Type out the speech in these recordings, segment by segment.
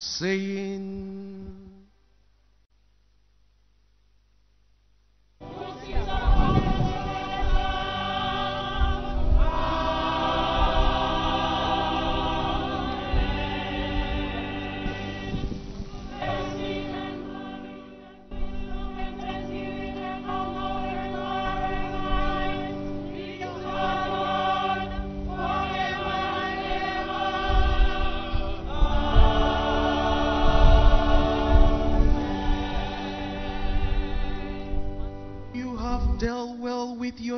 saying,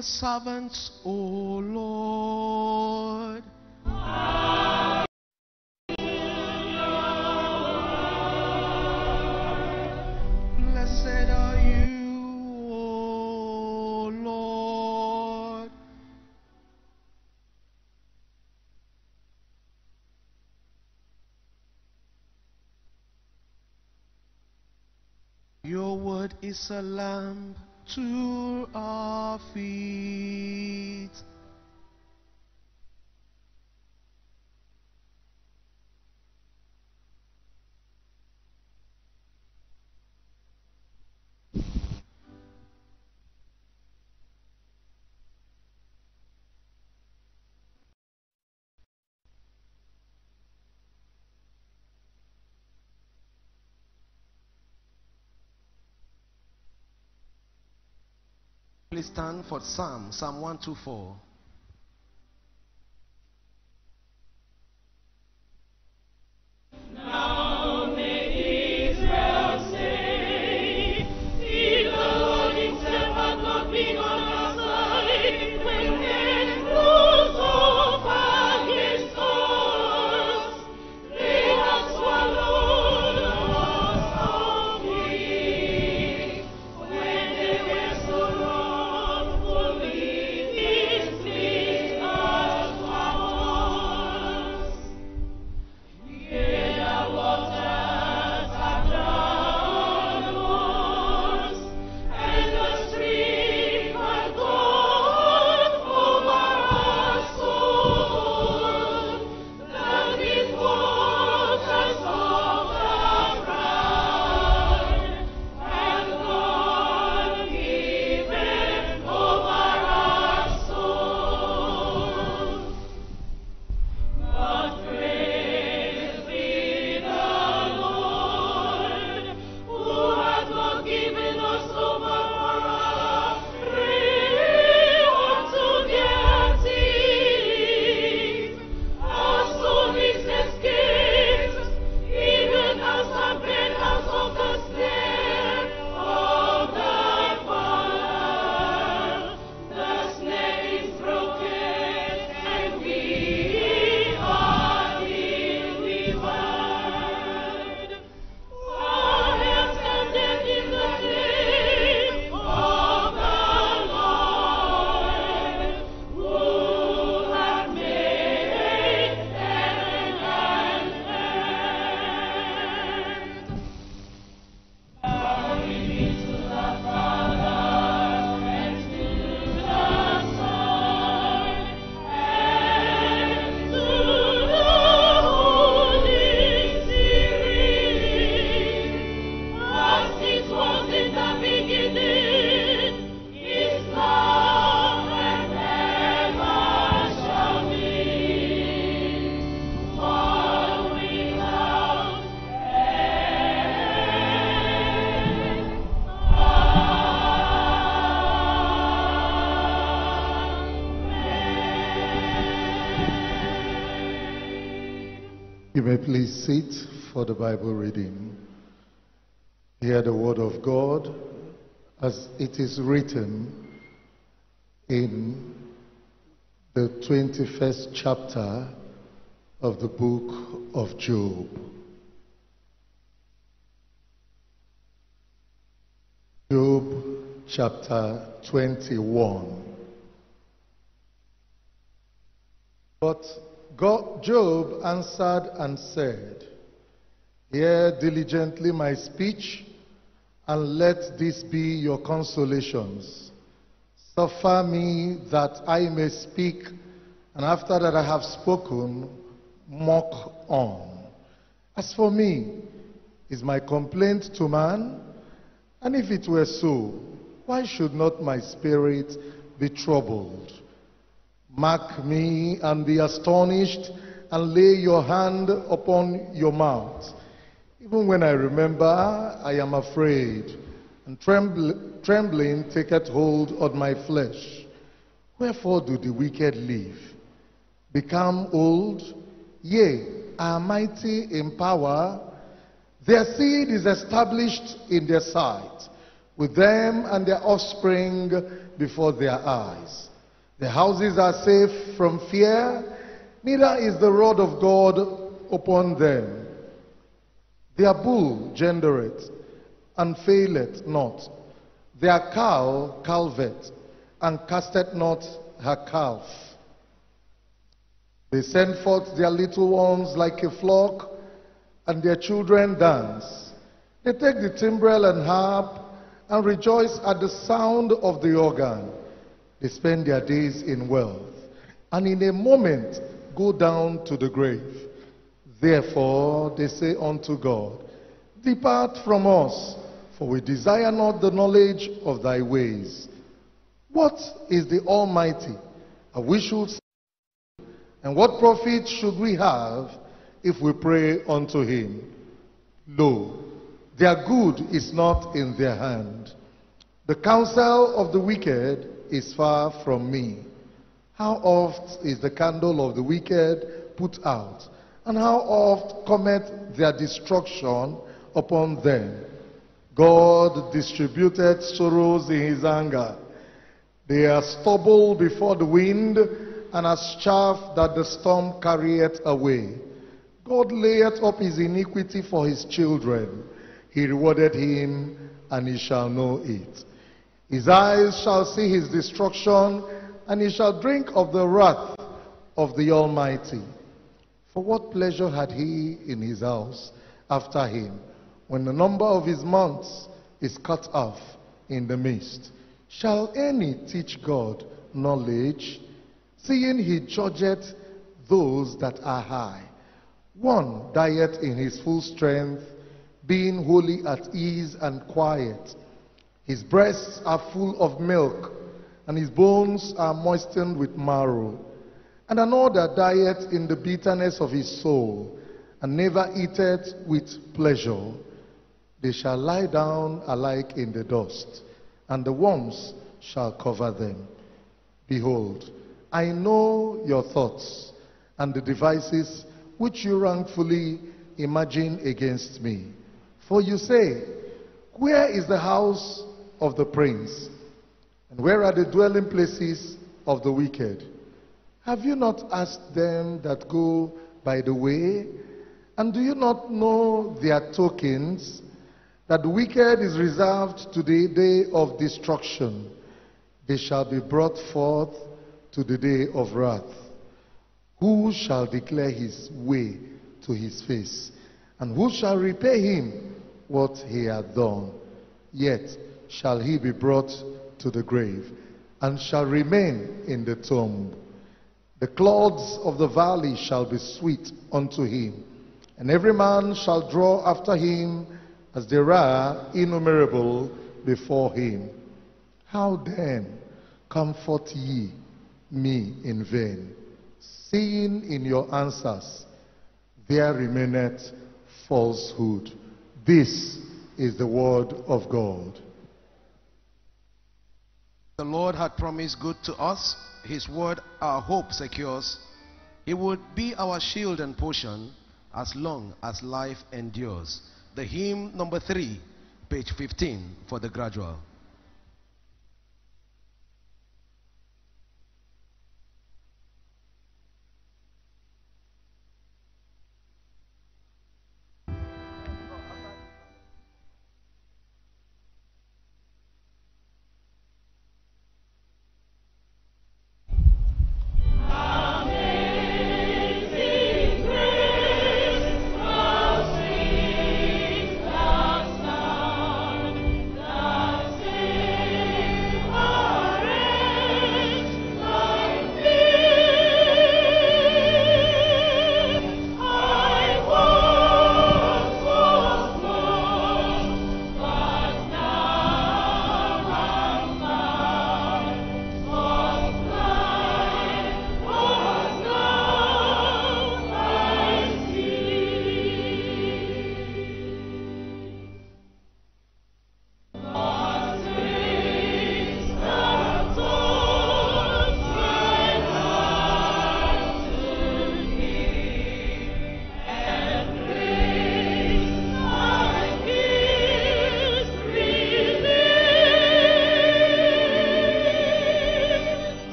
your servants, O Lord. Blessed are you, O Lord. Your word is a lamp to our feet. Stand for Psalm, Psalm 124. May please sit for the Bible reading. Hear the word of God as it is written in the 21st chapter of the book of Job. Job chapter 21. But God, Job answered and said, Hear diligently my speech, and let this be your consolations. Suffer me that I may speak, and after that I have spoken, mock on. As for me, is my complaint to man? And if it were so, why should not my spirit be troubled? Mark me and be astonished, and lay your hand upon your mouth. Even when I remember, I am afraid, and trembl- trembling taketh hold on my flesh. Wherefore do the wicked live? Become old, yea, are mighty in power. Their seed is established in their sight, with them and their offspring before their eyes. Their houses are safe from fear, neither is the rod of God upon them. Their bull gendereth and faileth not. Their cow calveth and casteth not her calf. They send forth their little ones like a flock, and their children dance. They take the timbrel and harp and rejoice at the sound of the organ. They spend their days in wealth, and in a moment go down to the grave. Therefore they say unto God, Depart from us, for we desire not the knowledge of thy ways. What is the Almighty? And we should and what profit should we have if we pray unto him? Lo, their good is not in their hand. The counsel of the wicked is far from me. How oft is the candle of the wicked put out? And how oft cometh their destruction upon them? God distributed sorrows in his anger. They are stubble before the wind, and as chaff that the storm carrieth away. God layeth up his iniquity for his children. He rewarded him, and he shall know it. His eyes shall see his destruction, and he shall drink of the wrath of the Almighty. For what pleasure had he in his house after him, when the number of his months is cut off in the midst? Shall any teach God knowledge? Seeing he judgeth those that are high. One dieth in his full strength, being wholly at ease and quiet. His breasts are full of milk, and his bones are moistened with marrow. And another dieth in the bitterness of his soul, and never eateth with pleasure. They shall lie down alike in the dust, and the worms shall cover them. Behold, I know your thoughts and the devices which you wrongfully imagine against me. For you say, Where is the house of the prince? And where are the dwelling places of the wicked? Have you not asked them that go by the way? And do you not know their tokens? That the wicked is reserved to the day of destruction. They shall be brought forth to the day of wrath. Who shall declare his way to his face? And who shall repay him what he hath done? Yet shall he be brought to the grave, and shall remain in the tomb. The clods of the valley shall be sweet unto him, and every man shall draw after him as there are innumerable before him. How then comfort ye me in vain? Seeing in your answers there remaineth falsehood. This is the word of God. The Lord had promised good to us. His word, our hope secures. He would be our shield and portion as long as life endures. The hymn number three, page 15 for the gradual.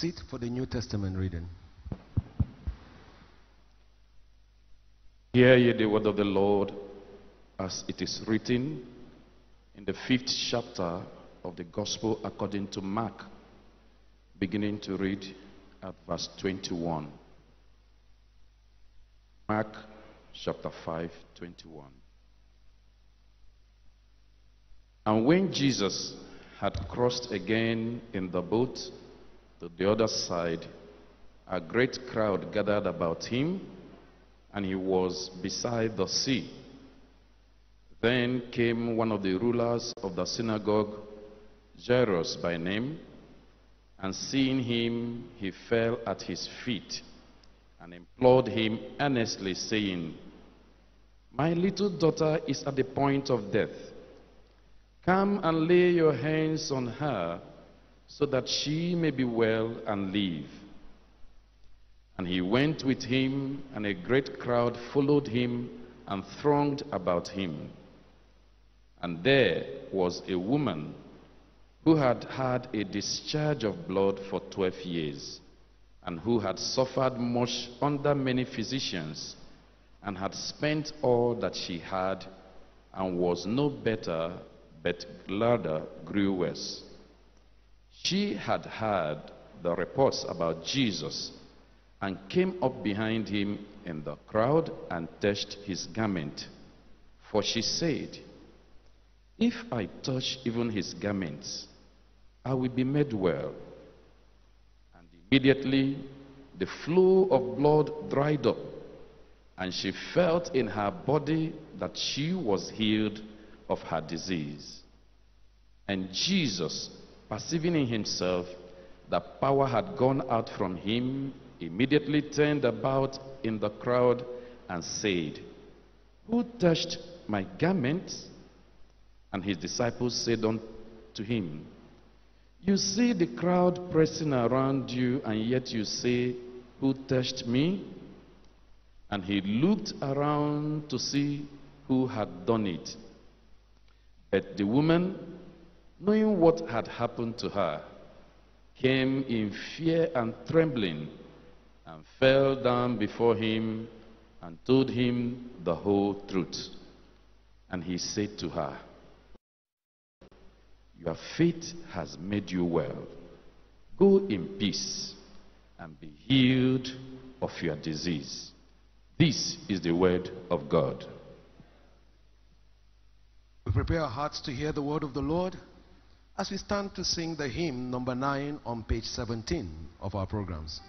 Sit for the New Testament reading. Hear ye the word of the Lord as it is written in the fifth chapter of the Gospel according to Mark, beginning to read at verse 21. Mark chapter 5, 21. And when Jesus had crossed again in the boat to the other side, a great crowd gathered about him, and he was beside the sea. Then came one of the rulers of the synagogue, Jairus by name, and seeing him, he fell at his feet and implored him earnestly, saying, My little daughter is at the point of death. Come and lay your hands on her so that she may be well and live. And he went with him, and a great crowd followed him and thronged about him. And there was a woman who had had a discharge of blood for 12 years, and who had suffered much under many physicians, and had spent all that she had, and was no better but rather grew worse. She had heard the reports about Jesus and came up behind him in the crowd and touched his garment. For she said, If I touch even his garments, I will be made well. And immediately the flow of blood dried up, and she felt in her body that she was healed of her disease. And Jesus, perceiving in himself that power had gone out from him, immediately turned about in the crowd and said, Who touched my garment? And his disciples said unto him, You see the crowd pressing around you, and yet you say, Who touched me? And he looked around to see who had done it. But the woman, knowing what had happened to her, came in fear and trembling and fell down before him and told him the whole truth. And he said to her, Your faith has made you well. Go in peace and be healed of your disease. This is the word of God. We prepare our hearts to hear the word of the Lord as we stand to sing the hymn number 9 on page 17 of our programs.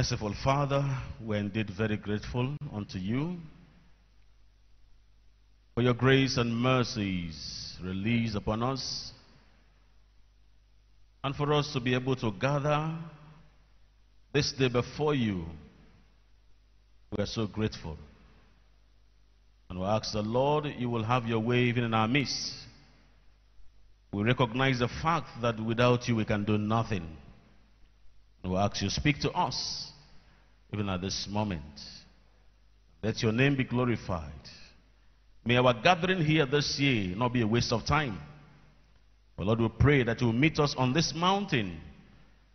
Merciful Father, we're indeed very grateful unto you for your grace and mercies released upon us, and for us to be able to gather this day before you. We are so grateful. And we ask the Lord, you will have your way even in our midst. We recognize the fact that without you we can do nothing. We ask you, speak to us, even at this moment. Let your name be glorified. May our gathering here this year not be a waste of time. But Lord, we pray that you will meet us on this mountain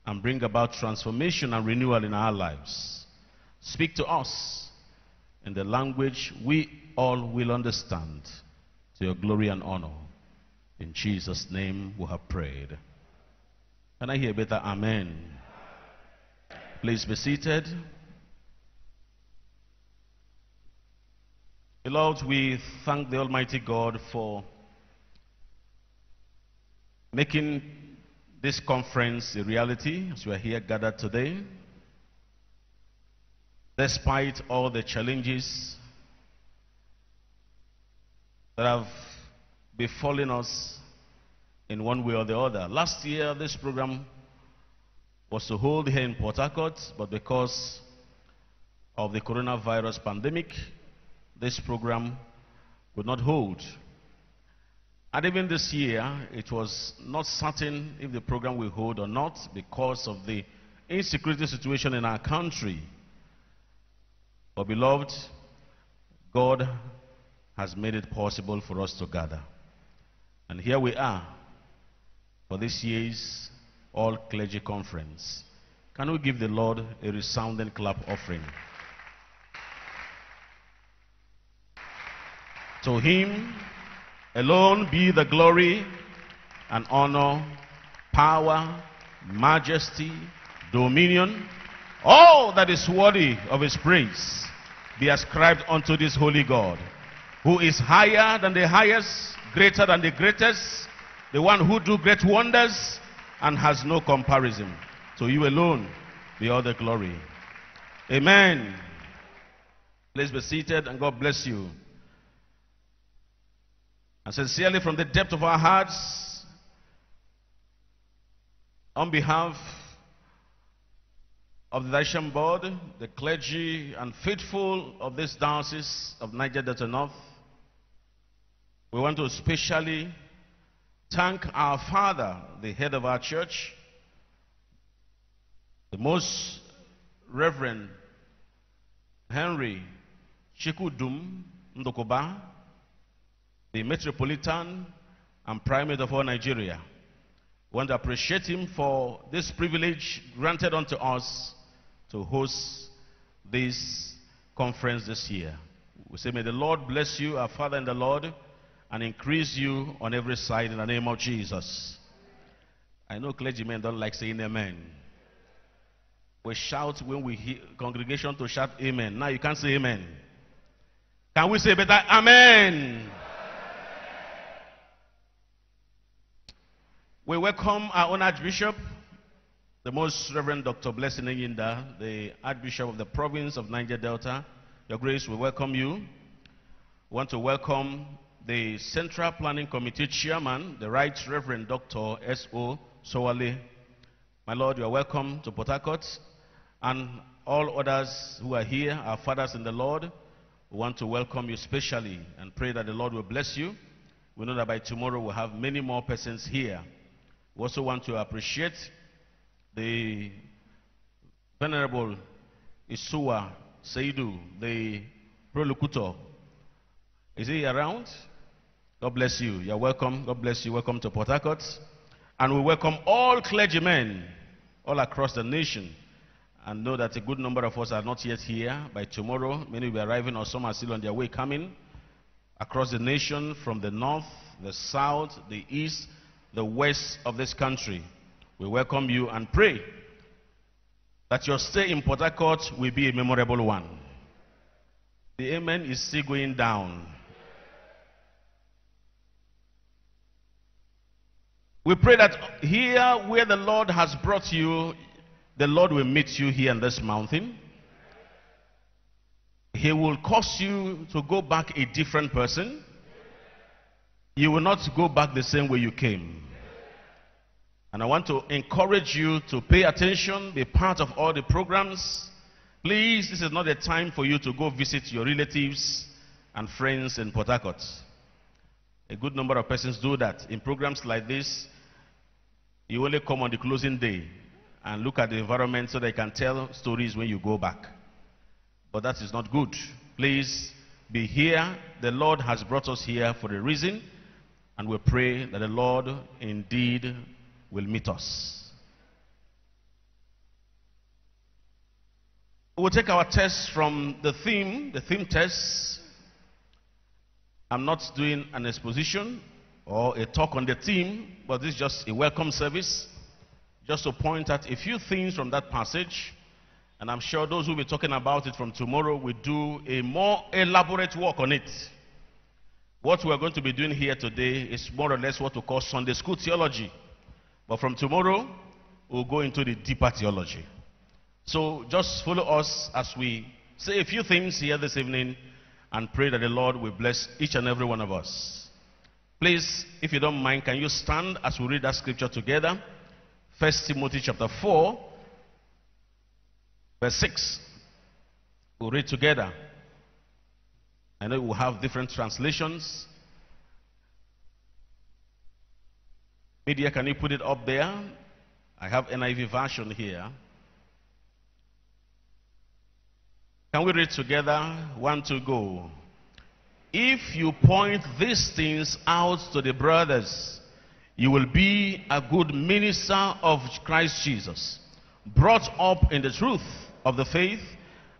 and bring about transformation and renewal in our lives. Speak to us in the language we all will understand to your glory and honor. In Jesus' name we have prayed. Can I hear better? Amen. Please be seated. Beloved, we thank the Almighty God for making this conference a reality as we are here gathered today. Despite all the challenges that have befallen us in one way or the other. Last year, this program was to hold here in Port Harcourt, but because of the coronavirus pandemic, this program could not hold. And even this year, it was not certain if the program will hold or not because of the insecurity situation in our country. But, beloved, God has made it possible for us to gather. And here we are for this year's All Clergy Conference. Can we give the Lord a resounding clap offering? To him alone be the glory and honor, power, majesty, dominion, all that is worthy of his praise be ascribed unto this holy God, who is higher than the highest, greater than the greatest, the one who do great wonders and has no comparison. To you alone be all the glory. Amen. Please be seated and God bless you. And sincerely, from the depth of our hearts, on behalf of the Diocesan Board, the clergy, and faithful of this diocese of Niger Delta North, we want to especially thank our father, the head of our church, the most Reverend Henry Chukwudum Ndukuba, the Metropolitan and Primate of all Nigeria. We want to appreciate him for this privilege granted unto us to host this conference this year. We say, May the Lord bless you, our Father in the Lord, and increase you on every side in the name of Jesus. I know clergymen don't like saying amen. We shout when we hear congregation to shout amen. Now you can't say amen. Can we say better amen? We welcome our own Archbishop, the Most Reverend Dr. Blessing Enyindah, the Archbishop of the province of Niger Delta. Your Grace, we welcome you. We want to welcome the Central Planning Committee Chairman, the Right Reverend Dr. S.O. Sowale. My Lord, you are welcome to Port. And all others who are here, our fathers in the Lord, we want to welcome you specially and pray that the Lord will bless you. We know that by tomorrow we'll have many more persons here. We also want to appreciate the Venerable Isua Seidu, the prolocutor. Is he around? God bless you. You're welcome. God bless you. Welcome to Port Harcourt. And we welcome all clergymen all across the nation. And know that a good number of us are not yet here. By tomorrow, many will be arriving, or some are still on their way coming across the nation from the north, the south, the east, the west of this country. We welcome you and pray that your stay in Port Harcourt will be a memorable one. The amen is still going down. We pray that here where the Lord has brought you, the Lord will meet you here in this mountain. He will cause you to go back a different person. You will not go back the same way you came. And I want to encourage you to pay attention, be part of all the programs. Please, this is not the time for you to go visit your relatives and friends in Port Harcourt. A good number of persons do that. In programs like this, you only come on the closing day and look at the environment so they can tell stories when you go back. But that is not good. Please be here. The Lord has brought us here for a reason, and we pray that the Lord indeed will meet us. We'll take our test from the theme, the theme test. I'm not doing an exposition or a talk on the theme, but this is just a welcome service just to point at a few things from that passage. And I'm sure those who will be talking about it from tomorrow will do a more elaborate work on it. What we're going to be doing here today is more or less what we call Sunday school theology. But from tomorrow, we'll go into the deeper theology. So just follow us as we say a few things here this evening and pray that the Lord will bless each and every one of us. Please, if you don't mind, can you stand as we read that scripture together? First Timothy chapter 4, verse 6. We'll read together. I know we'll have different translations. Media, can you put it up there? I have NIV version here. Can we read together? One to go. If you point these things out to the brothers, you will be a good minister of Christ Jesus, brought up in the truth of the faith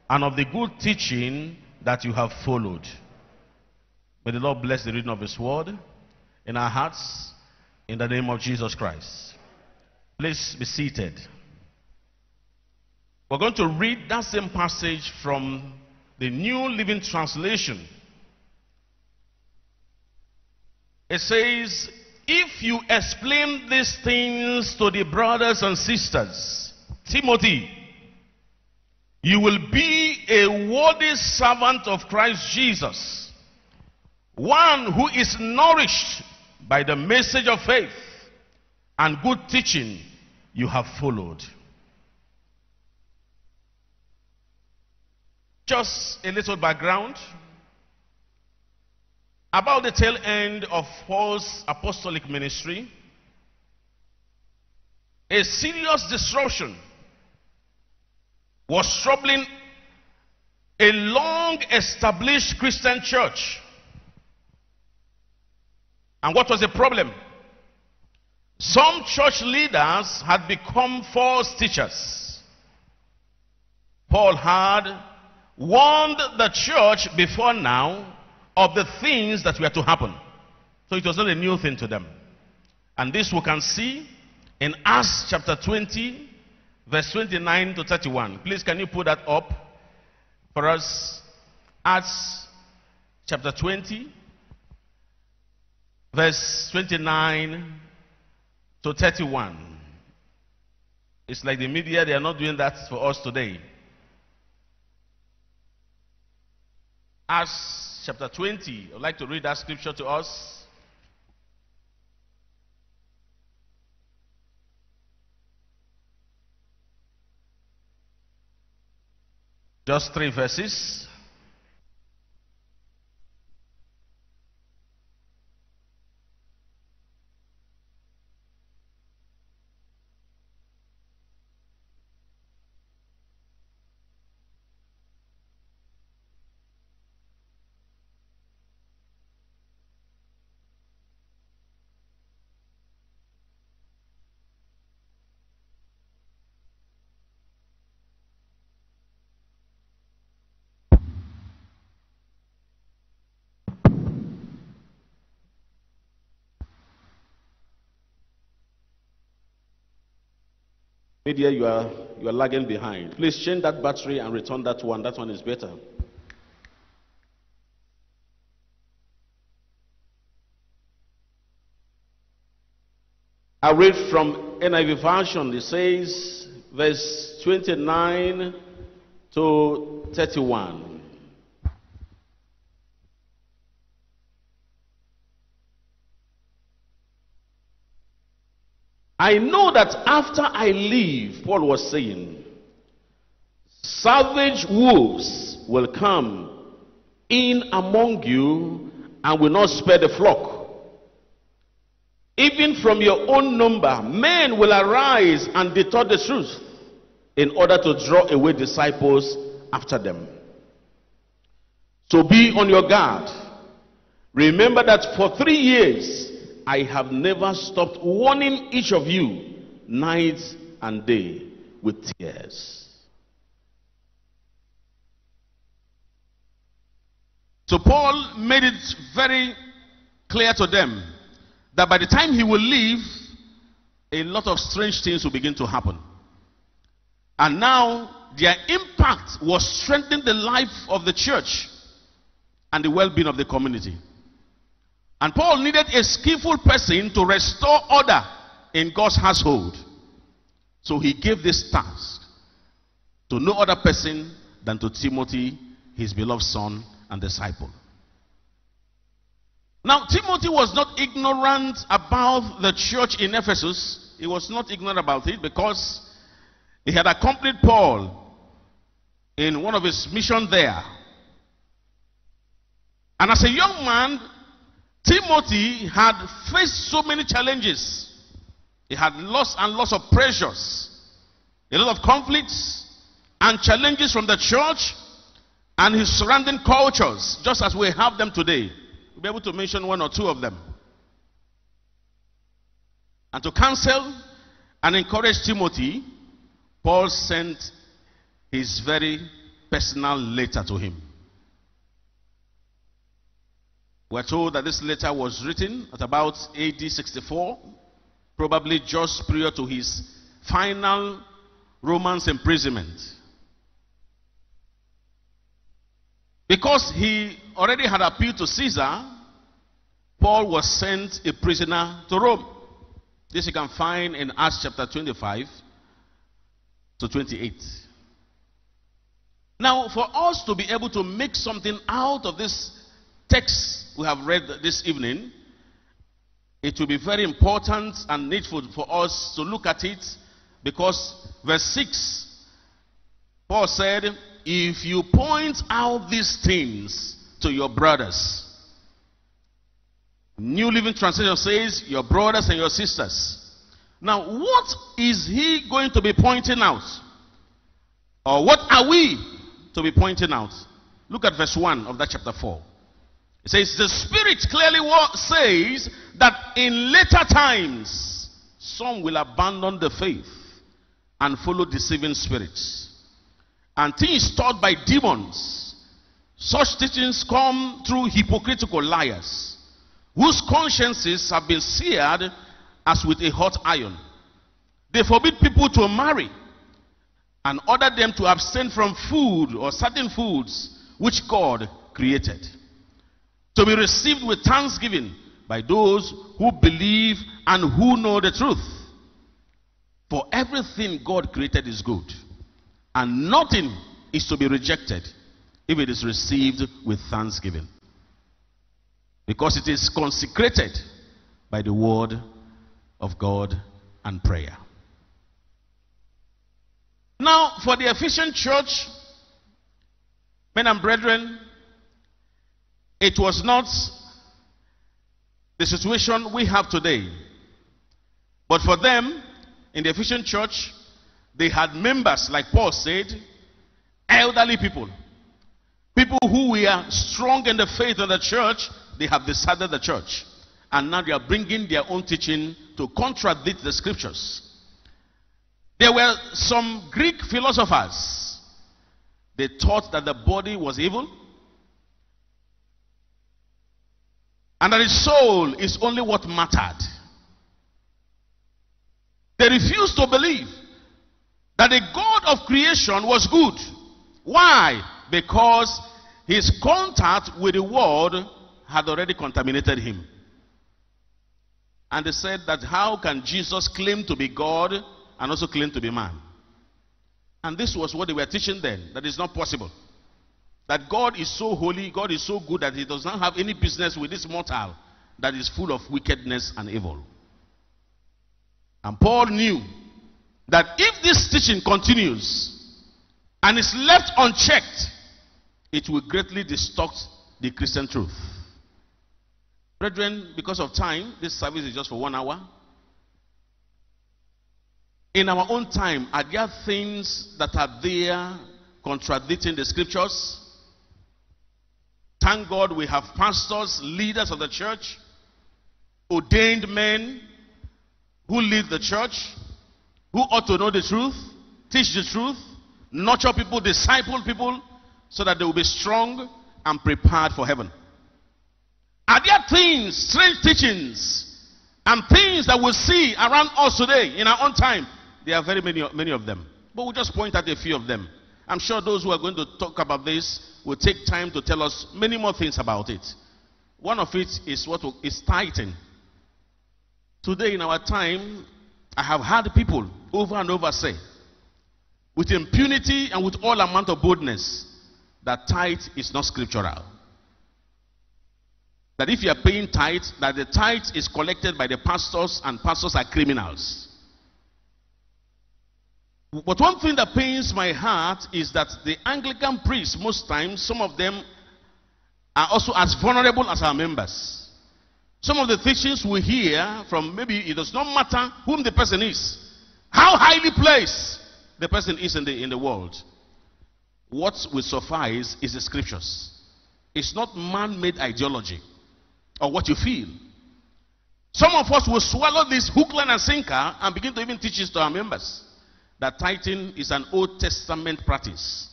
and of the good teaching that you have followed. May the Lord bless the reading of His word in our hearts in the name of Jesus Christ. Please be seated. We're going to read that same passage from the New Living Translation. It says, if you explain these things to the brothers and sisters, Timothy, you will be a worthy servant of Christ Jesus, one who is nourished by the message of faith and good teaching you have followed. Just a little background. About the tail end of Paul's apostolic ministry, a serious disruption was troubling a long established Christian church. And what was the problem? Some church leaders had become false teachers. Paul had warned the church before now of the things that were to happen. So it was not a new thing to them. And this we can see in Acts chapter 20, verse 29 to 31. Please, can you put that up for us? Acts chapter 20, verse 29 to 31. It's like the media, they are not doing that for us today. Acts chapter 20. I'd like to read that scripture to us. Just three verses. Media, you are, you are lagging behind. Please change that battery and return that one. That one is better. I read from NIV version. It says, verse 29 to 31. I know that after I leave, Paul was saying, savage wolves will come in among you and will not spare the flock. Even from your own number, men will arise and distort the truth in order to draw away disciples after them. So be on your guard. Remember that for three years I have never stopped warning each of you night and day with tears. So Paul made it very clear to them that by the time he will leave, a lot of strange things will begin to happen. And now their impact was strengthening the life of the church and the well being of the community. And Paul needed a skillful person to restore order in God's household. So he gave this task to no other person than to Timothy, his beloved son and disciple. Now, Timothy was not ignorant about the church in Ephesus. He was not ignorant about it because he had accompanied Paul in one of his missions there. And as a young man, Timothy had faced so many challenges. He had lost and lots of pressures, a lot of conflicts and challenges from the church and his surrounding cultures, just as we have them today. We'll be able to mention one or two of them. And to counsel and encourage Timothy, Paul sent his very personal letter to him. We're told that this letter was written at about AD 64, probably just prior to his final Romans imprisonment. Because he already had appealed to Caesar, Paul was sent a prisoner to Rome. This you can find in Acts chapter 25 to 28. Now, for us to be able to make something out of this text we have read this evening, it will be very important and needful for us to look at it because verse 6, Paul said, If you point out these things to your brothers, New Living Translation says, Your brothers and your sisters. Now, what is he going to be pointing out? Or what are we to be pointing out? Look at verse 1 of that chapter 4. It says, The Spirit clearly says that in later times, some will abandon the faith and follow deceiving spirits. And things taught by demons. Such teachings come through hypocritical liars, whose consciences have been seared as with a hot iron. They forbid people to marry and order them to abstain from food or certain foods which God created to be received with thanksgiving by those who believe and who know the truth. For everything God created is good, and nothing is to be rejected if it is received with thanksgiving. Because it is consecrated by the word of God and prayer. Now, for the Ephesian church, men and brethren, it was not the situation we have today. But for them, in the Ephesian church, they had members, like Paul said, elderly people. People who were strong in the faith of the church, they have decided the church. And now they are bringing their own teaching to contradict the scriptures. There were some Greek philosophers. They taught that the body was evil and that his soul is only what mattered. They refused to believe that the God of creation was good. Why? Because his contact with the world had already contaminated him. And they said that how can Jesus claim to be God and also claim to be man? And this was what they were teaching then that is not possible. That God is so holy, God is so good that He does not have any business with this mortal that is full of wickedness and evil. And Paul knew that if this teaching continues and is left unchecked, it will greatly distort the Christian truth. Brethren, because of time, this service is just for one hour. In our own time, are there things that are there contradicting the scriptures? Thank God we have pastors, leaders of the church, ordained men who lead the church, who ought to know the truth, teach the truth, nurture people, disciple people, so that they will be strong and prepared for heaven. Are there things, strange teachings, and things that we see around us today in our own time? There are very many, many of them. But we'll just point out a few of them. I'm sure those who are going to talk about this will take time to tell us many more things about it. One of it is what is tithing. Today in our time, I have heard people over and over say, with impunity and with all amount of boldness, that tithe is not scriptural. That if you are paying tithe, that the tithe is collected by the pastors and pastors are criminals. But one thing that pains my heart is that the Anglican priests, most times, some of them are also as vulnerable as our members. Some of the teachings we hear from maybe it does not matter whom the person is, how highly placed the person is in the, in the world. What will suffice is the scriptures. It's not man made ideology or what you feel. Some of us will swallow this hook, line, and sinker and begin to even teach this to our members that tithing is an Old Testament practice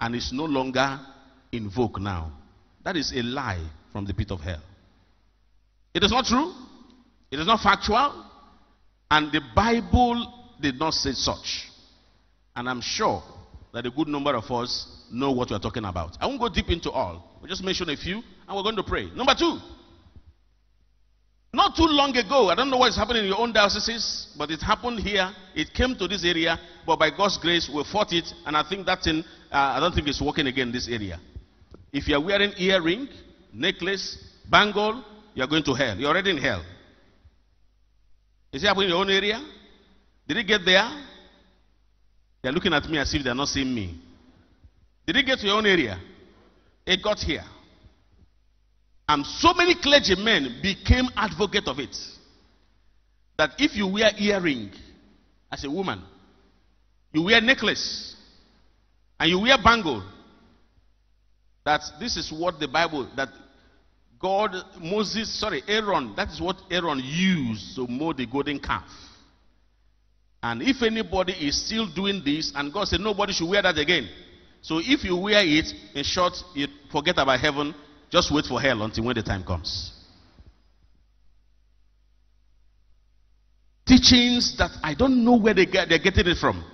and is no longer in vogue now. That is a lie from the pit of hell. It is not true, it is not factual, and the Bible did not say such. And I'm sure that a good number of us know what we're talking about. I won't go deep into all. We'll just mention a few and we're going to pray. Number two, not too long ago, I don't know what is happening in your own dioceses, but it happened here. It came to this area, but by God's grace, we fought it, and I think that thing, uh, I don't think it's working again in this area. If you are wearing earring, necklace, bangle, you are going to hell. You're already in hell. Is it happening in your own area? Did it get there? They're looking at me as if they're not seeing me. Did it get to your own area? It got here. And so many clergymen became advocate of it. That if you wear earring as a woman, you wear necklace, and you wear bangle, that this is what the Bible, that God, Moses, sorry, Aaron, that is what Aaron used to mold the golden calf. And if anybody is still doing this, and God said nobody should wear that again. So if you wear it, in short, you forget about heaven, just wait for hell until when the time comes. Teachings that I don't know where they get, they're getting it from.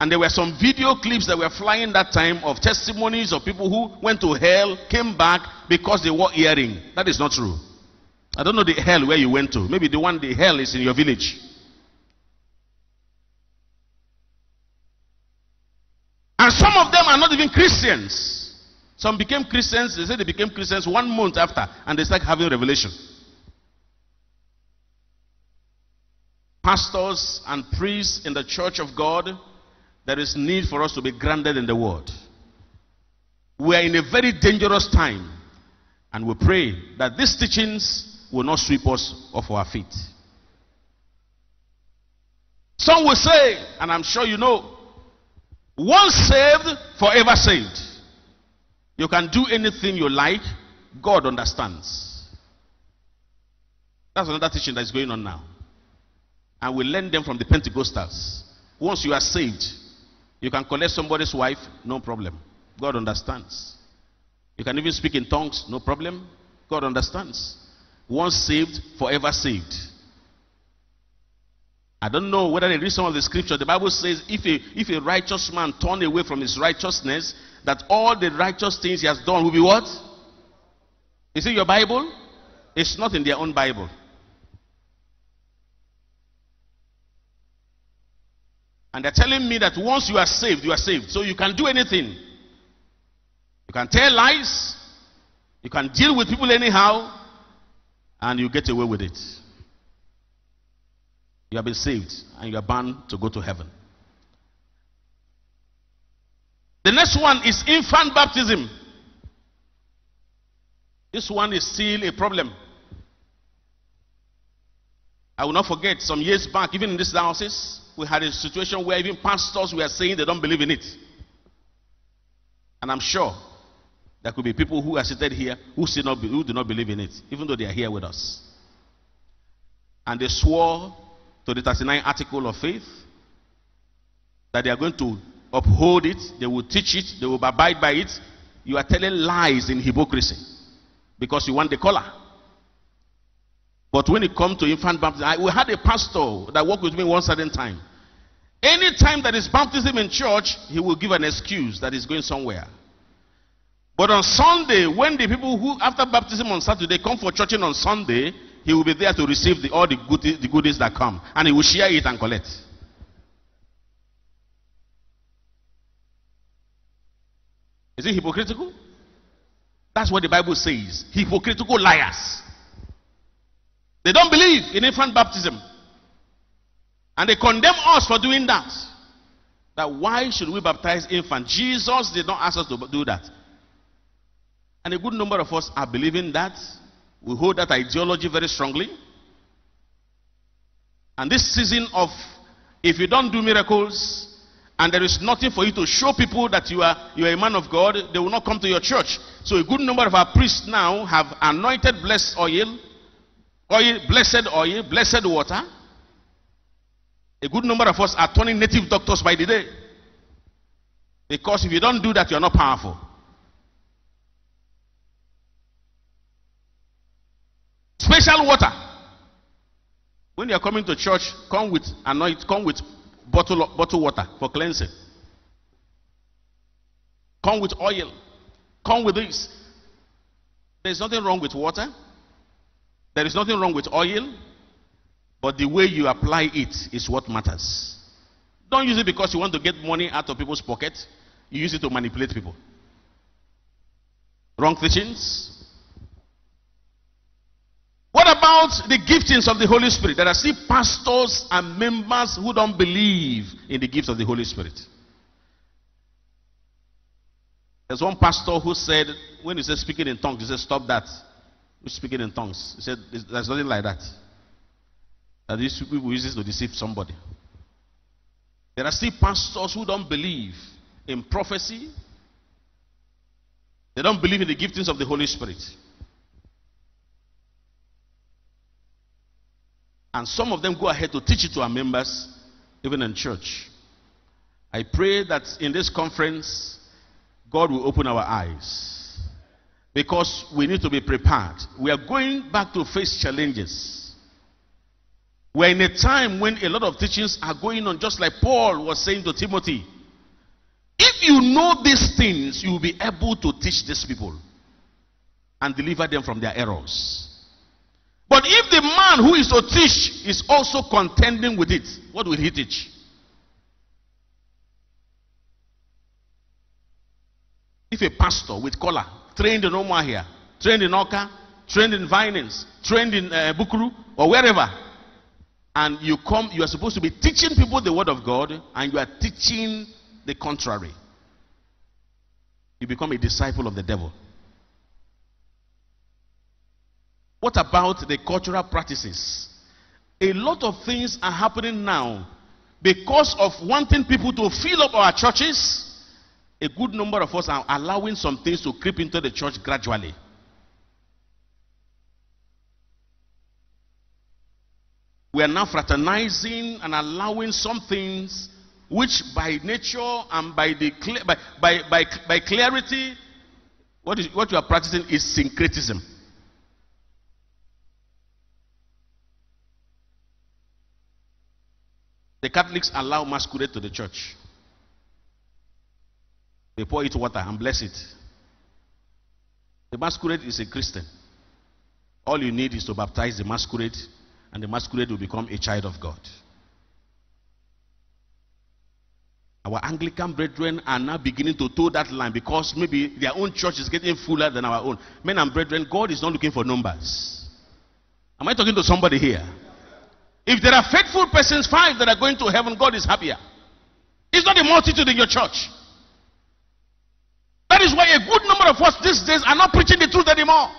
And there were some video clips that were flying that time of testimonies of people who went to hell, came back because they wore earring. That is not true. I don't know the hell where you went to. Maybe the one, the hell is in your village. And some of them are not even Christians. Some became Christians, they say they became Christians one month after, and they start having revelation. Pastors and priests in the church of God, there is need for us to be grounded in the word. We are in a very dangerous time, and we pray that these teachings will not sweep us off our feet. Some will say, and I'm sure you know, once saved, forever saved. You can do anything you like, God understands. That's another teaching that is going on now. And we learn them from the Pentecostals. Once you are saved, you can collect somebody's wife, no problem. God understands. You can even speak in tongues, no problem. God understands. Once saved, forever saved. I don't know whether they read some of the scripture. The Bible says if a, if a righteous man turn away from his righteousness, that all the righteous things he has done will be what? Is it your Bible? It's not in their own Bible. And they're telling me that once you are saved, you are saved. So you can do anything. You can tell lies. You can deal with people anyhow. And you get away with it. You have been saved and you are bound to go to heaven. The next one is infant baptism. This one is still a problem. I will not forget some years back, even in this diocese, we had a situation where even pastors were saying they don't believe in it. And I'm sure there could be people who are seated here who, not, who do not believe in it, even though they are here with us. And they swore to the 39 article of faith that they are going to uphold it, they will teach it, they will abide by it. You are telling lies in hypocrisy because you want the color. But when it comes to infant baptism, I, we had a pastor that worked with me one certain time. Anytime that is baptism in church, he will give an excuse that he's going somewhere. But on Sunday, when the people who, after baptism on Saturday, come for churching on Sunday, he will be there to receive the, all the, goodies, the goodies that come. And he will share it and collect. Is it hypocritical? That's what the Bible says. Hypocritical liars. They don't believe in infant baptism. And they condemn us for doing that. That why should we baptize infant? Jesus did not ask us to do that. And a good number of us are believing that. We hold that ideology very strongly. And this season of if you don't do miracles and there is nothing for you to show people that you are you are a man of God, they will not come to your church. So a good number of our priests now have anointed blessed oil Oil, blessed oil, blessed water. A good number of us are turning native doctors by the day. Because if you don't do that, you're not powerful. Special water. When you're coming to church, come with anoint, come with bottle, bottle water for cleansing. Come with oil. Come with this. There's nothing wrong with water. There is nothing wrong with oil, but the way you apply it is what matters. Don't use it because you want to get money out of people's pocket. You use it to manipulate people. Wrong teachings. What about the giftings of the Holy Spirit? There are still pastors and members who don't believe in the gifts of the Holy Spirit. There's one pastor who said, when he said speaking in tongues, he said, Stop that speaking in tongues. He said, There's nothing like that. That these people use this to deceive somebody. There are still pastors who don't believe in prophecy, they don't believe in the giftings of the Holy Spirit. And some of them go ahead to teach it to our members, even in church. I pray that in this conference, God will open our eyes because we need to be prepared. We are going back to face challenges. We're in a time when a lot of teachings are going on, just like Paul was saying to Timothy. If you know these things, you will be able to teach these people and deliver them from their errors. But if the man who is to teach is also contending with it, what will he teach? If a pastor with collar trained in Umuahia, trained in Awka, trained in Vinings, trained in uh, Bukuru, or wherever. And you come, you are supposed to be teaching people the word of God, and you are teaching the contrary. You become a disciple of the devil. What about the cultural practices? A lot of things are happening now because of wanting people to fill up our churches a good number of us are allowing some things to creep into the church gradually. We are now fraternizing and allowing some things which by nature and by the by, by, by, by clarity what, is, what you are practicing is syncretism. The Catholics allow masquerade to the church. They pour it water and bless it. The masquerade is a Christian. All you need is to baptize the masquerade, and the masquerade will become a child of God. Our Anglican brethren are now beginning to toe that line because maybe their own church is getting fuller than our own. Men and brethren, God is not looking for numbers. Am I talking to somebody here? If there are faithful persons, five that are going to heaven, God is happier. It's not a multitude in your church. That is why a good number of us these days are not preaching the truth anymore.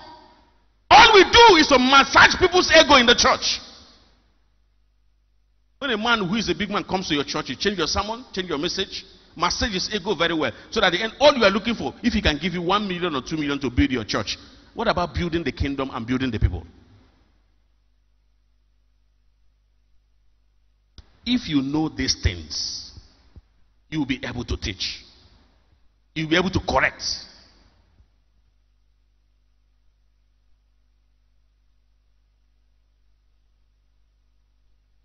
All we do is to massage people's ego in the church. When a man who is a big man comes to your church, you change your sermon, change your message, massage his ego very well. So that at the end, all you are looking for, if he can give you one million or two million to build your church, what about building the kingdom and building the people? If you know these things, you will be able to teach. You will be able to correct.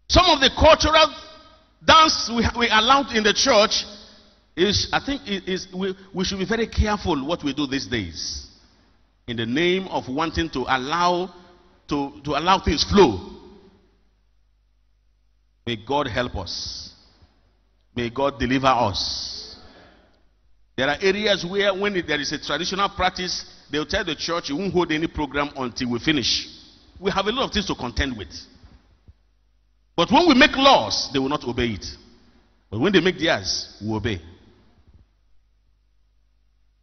Some of the cultural dance we, we allowed in the church is, I think, is, we, we should be very careful what we do these days. In the name of wanting to allow to, to allow things flow. May God help us. May God deliver us. There are areas where, when there is a traditional practice, they'll tell the church you won't hold any program until we finish. We have a lot of things to contend with. But when we make laws, they will not obey it. But when they make theirs, we obey.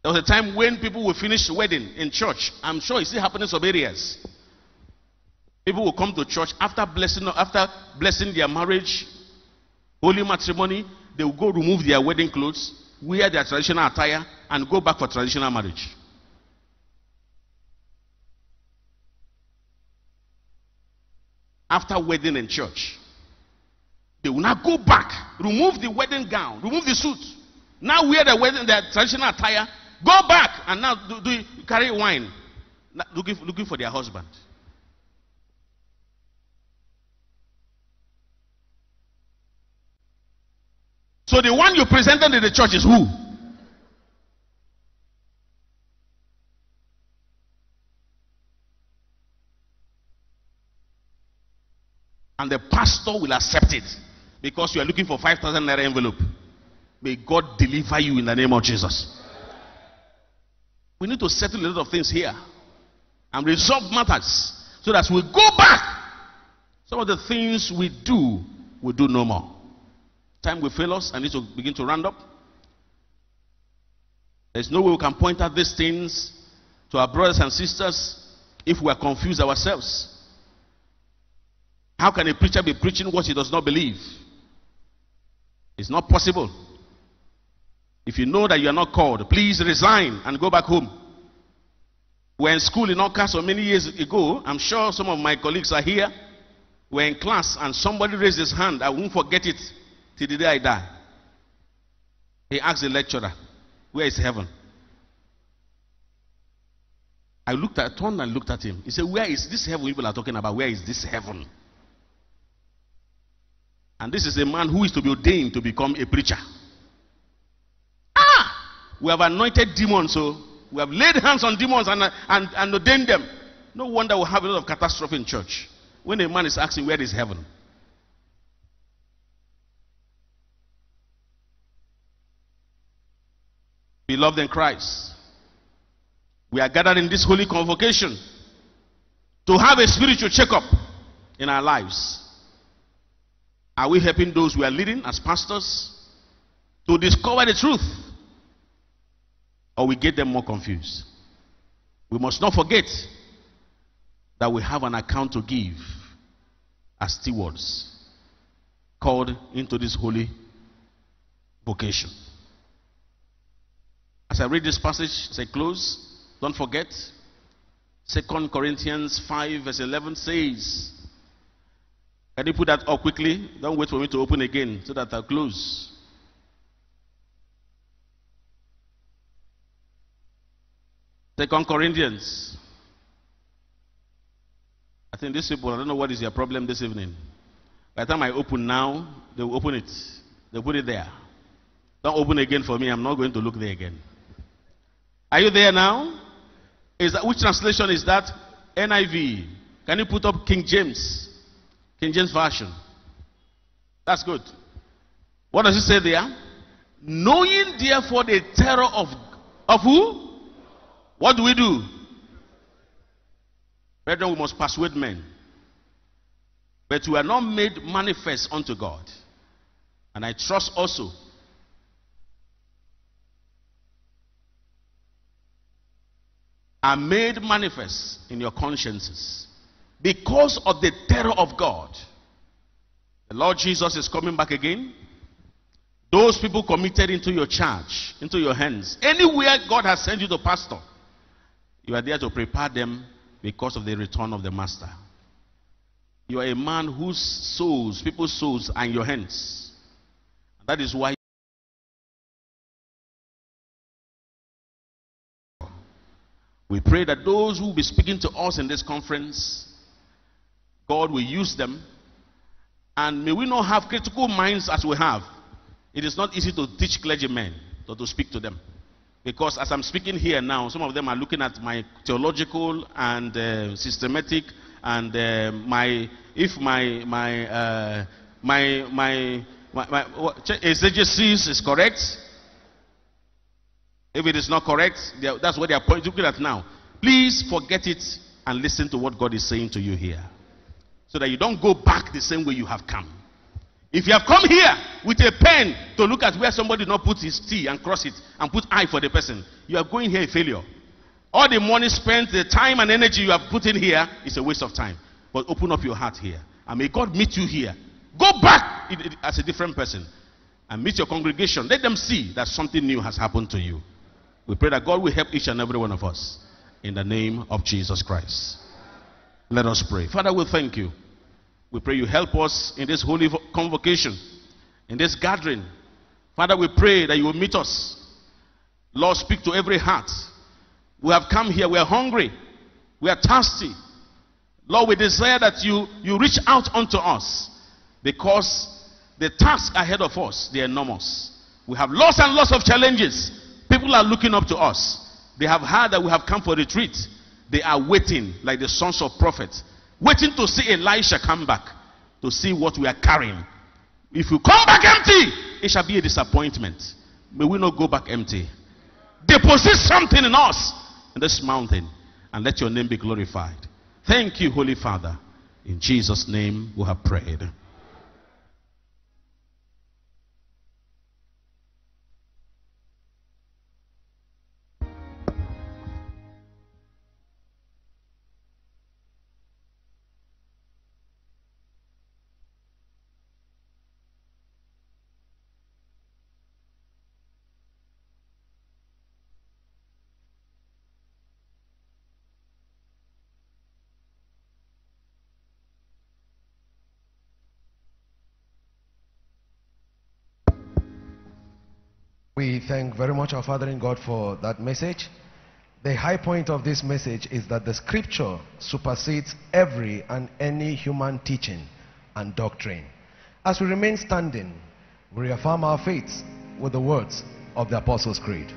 There was a time when people will finish wedding in church. I'm sure it's still happening in some areas. People will come to church after blessing, after blessing their marriage, holy matrimony, they will go remove their wedding clothes, wear their traditional attire, and go back for traditional marriage. After wedding in church, they will now go back, remove the wedding gown, remove the suit, now wear the wedding, their traditional attire, go back, and now do, do carry wine, looking, looking for their husband. So the one you presented in the church is who? And the pastor will accept it because you are looking for 5,000 naira envelope. May God deliver you in the name of Jesus. We need to settle a lot of things here and resolve matters so that we go back. Some of the things we do, we do no more. Time will fail us. I need to begin to round up. There's no way we can point out these things to our brothers and sisters if we are confused ourselves. How can a preacher be preaching what he does not believe? It's not possible. If you know that you are not called, please resign and go back home. We're in school in so many years ago. I'm sure some of my colleagues are here. We're in class and somebody raised his hand. I won't forget it till the day I die. He asked the lecturer, Where is heaven? I looked at turned and looked at him. He said, Where is this heaven people are talking about? Where is this heaven? And this is a man who is to be ordained to become a preacher. Ah! We have anointed demons, so we have laid hands on demons and, and, and ordained them. No wonder we have a lot of catastrophe in church. When a man is asking, Where is heaven? Beloved in Christ, we are gathered in this holy convocation to have a spiritual checkup in our lives. Are we helping those we are leading as pastors to discover the truth? Or we get them more confused? We must not forget that we have an account to give as stewards called into this holy vocation. As I read this passage, as I close, don't forget, Second Corinthians 5, verse 11 says, Can you put that up quickly? Don't wait for me to open again so that I'll close. Second Corinthians. I think these people, I don't know what is your problem this evening. By the time I open now, they will open it. They'll put it there. Don't open again for me. I'm not going to look there again. Are you there now? Is that which translation is that? NIV. Can you put up King James? King James Version. That's good. What does it say there? Knowing therefore the terror of, of who? What do we do? Brethren, we must persuade men. But we are not made manifest unto God. And I trust also are made manifest in your consciences because of the terror of God. The Lord Jesus is coming back again. Those people committed into your charge, into your hands, anywhere God has sent you to pastor, you are there to prepare them because of the return of the Master. You are a man whose souls, people's souls, are in your hands. That is why. We pray that those who will be speaking to us in this conference, God will use them. And may we not have critical minds as we have. It is not easy to teach clergymen or to speak to them. Because as I'm speaking here now, some of them are looking at my theological and uh, systematic and uh, my, if my, my, uh, my, my, my, my exegesis is correct, if it is not correct, that's what they are looking at now. Please forget it and listen to what God is saying to you here. So that you don't go back the same way you have come. If you have come here with a pen to look at where somebody did not put his T and cross it and put I for the person, you are going here a failure. All the money spent, the time and energy you have put in here is a waste of time. But open up your heart here. And may God meet you here. Go back as a different person and meet your congregation. Let them see that something new has happened to you. We pray that God will help each and every one of us in the name of Jesus Christ. Let us pray. Father, we thank you. We pray you help us in this holy convocation, in this gathering. Father, we pray that you will meet us. Lord, speak to every heart. We have come here, we are hungry, we are thirsty. Lord, we desire that you, you reach out unto us because the task ahead of us, they are enormous. We have lots and lots of challenges. People are looking up to us. They have heard that we have come for retreat. They are waiting, like the sons of prophets, waiting to see Elisha come back, to see what we are carrying. If you come back empty, it shall be a disappointment. May we not go back empty. Deposit something in us in this mountain and let your name be glorified. Thank you, Holy Father. In Jesus' name we have prayed. We thank very much our Father in God for that message. The high point of this message is that the scripture supersedes every and any human teaching and doctrine. As we remain standing, we reaffirm our faith with the words of the Apostles' Creed.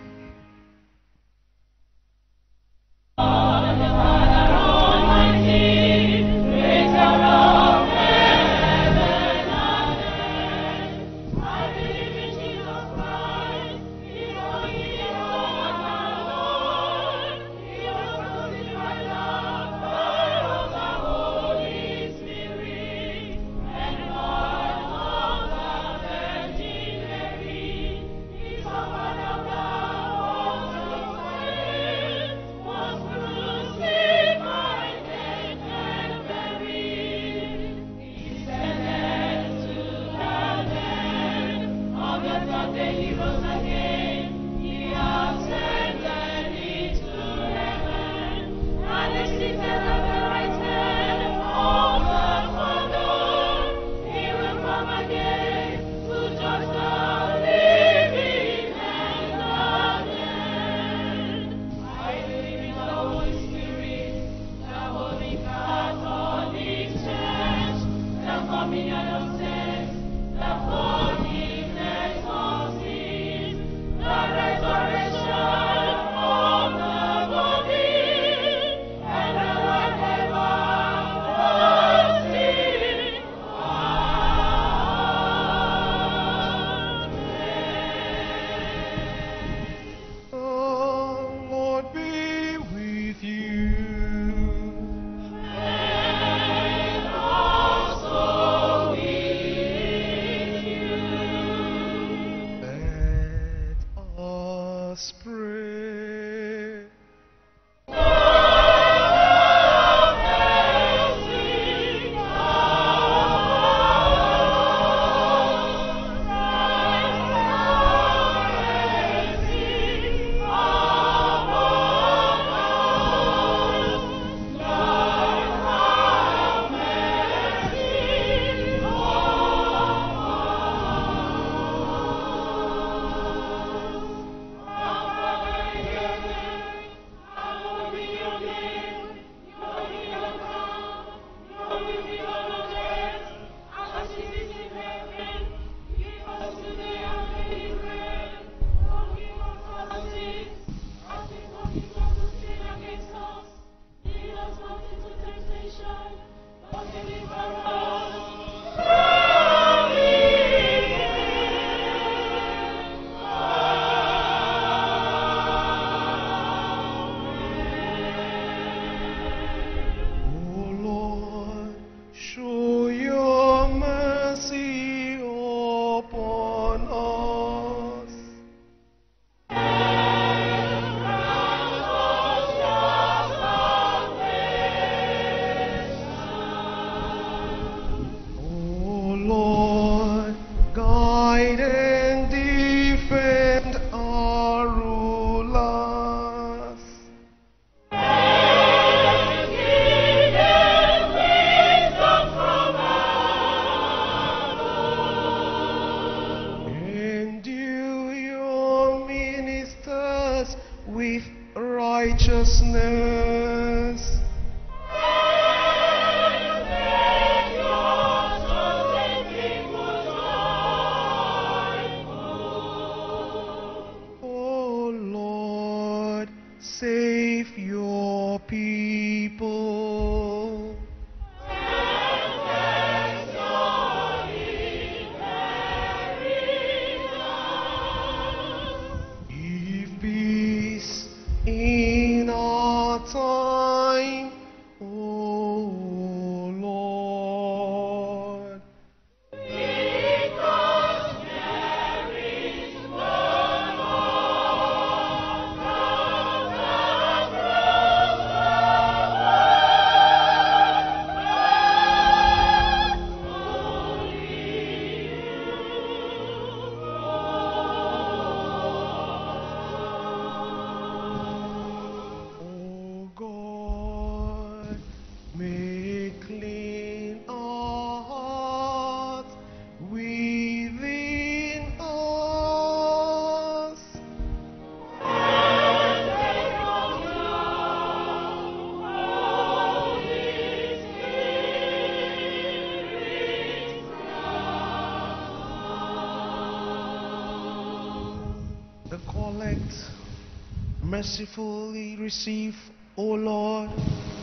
Mercifully receive, O Lord,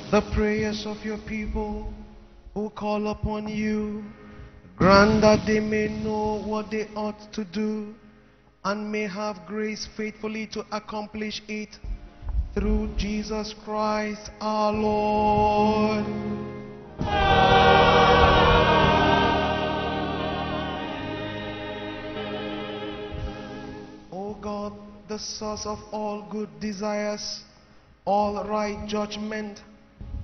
the prayers of your people who call upon you. Grant that they may know what they ought to do and may have grace faithfully to accomplish it through Jesus Christ our Lord. Source of all good desires, all right judgment,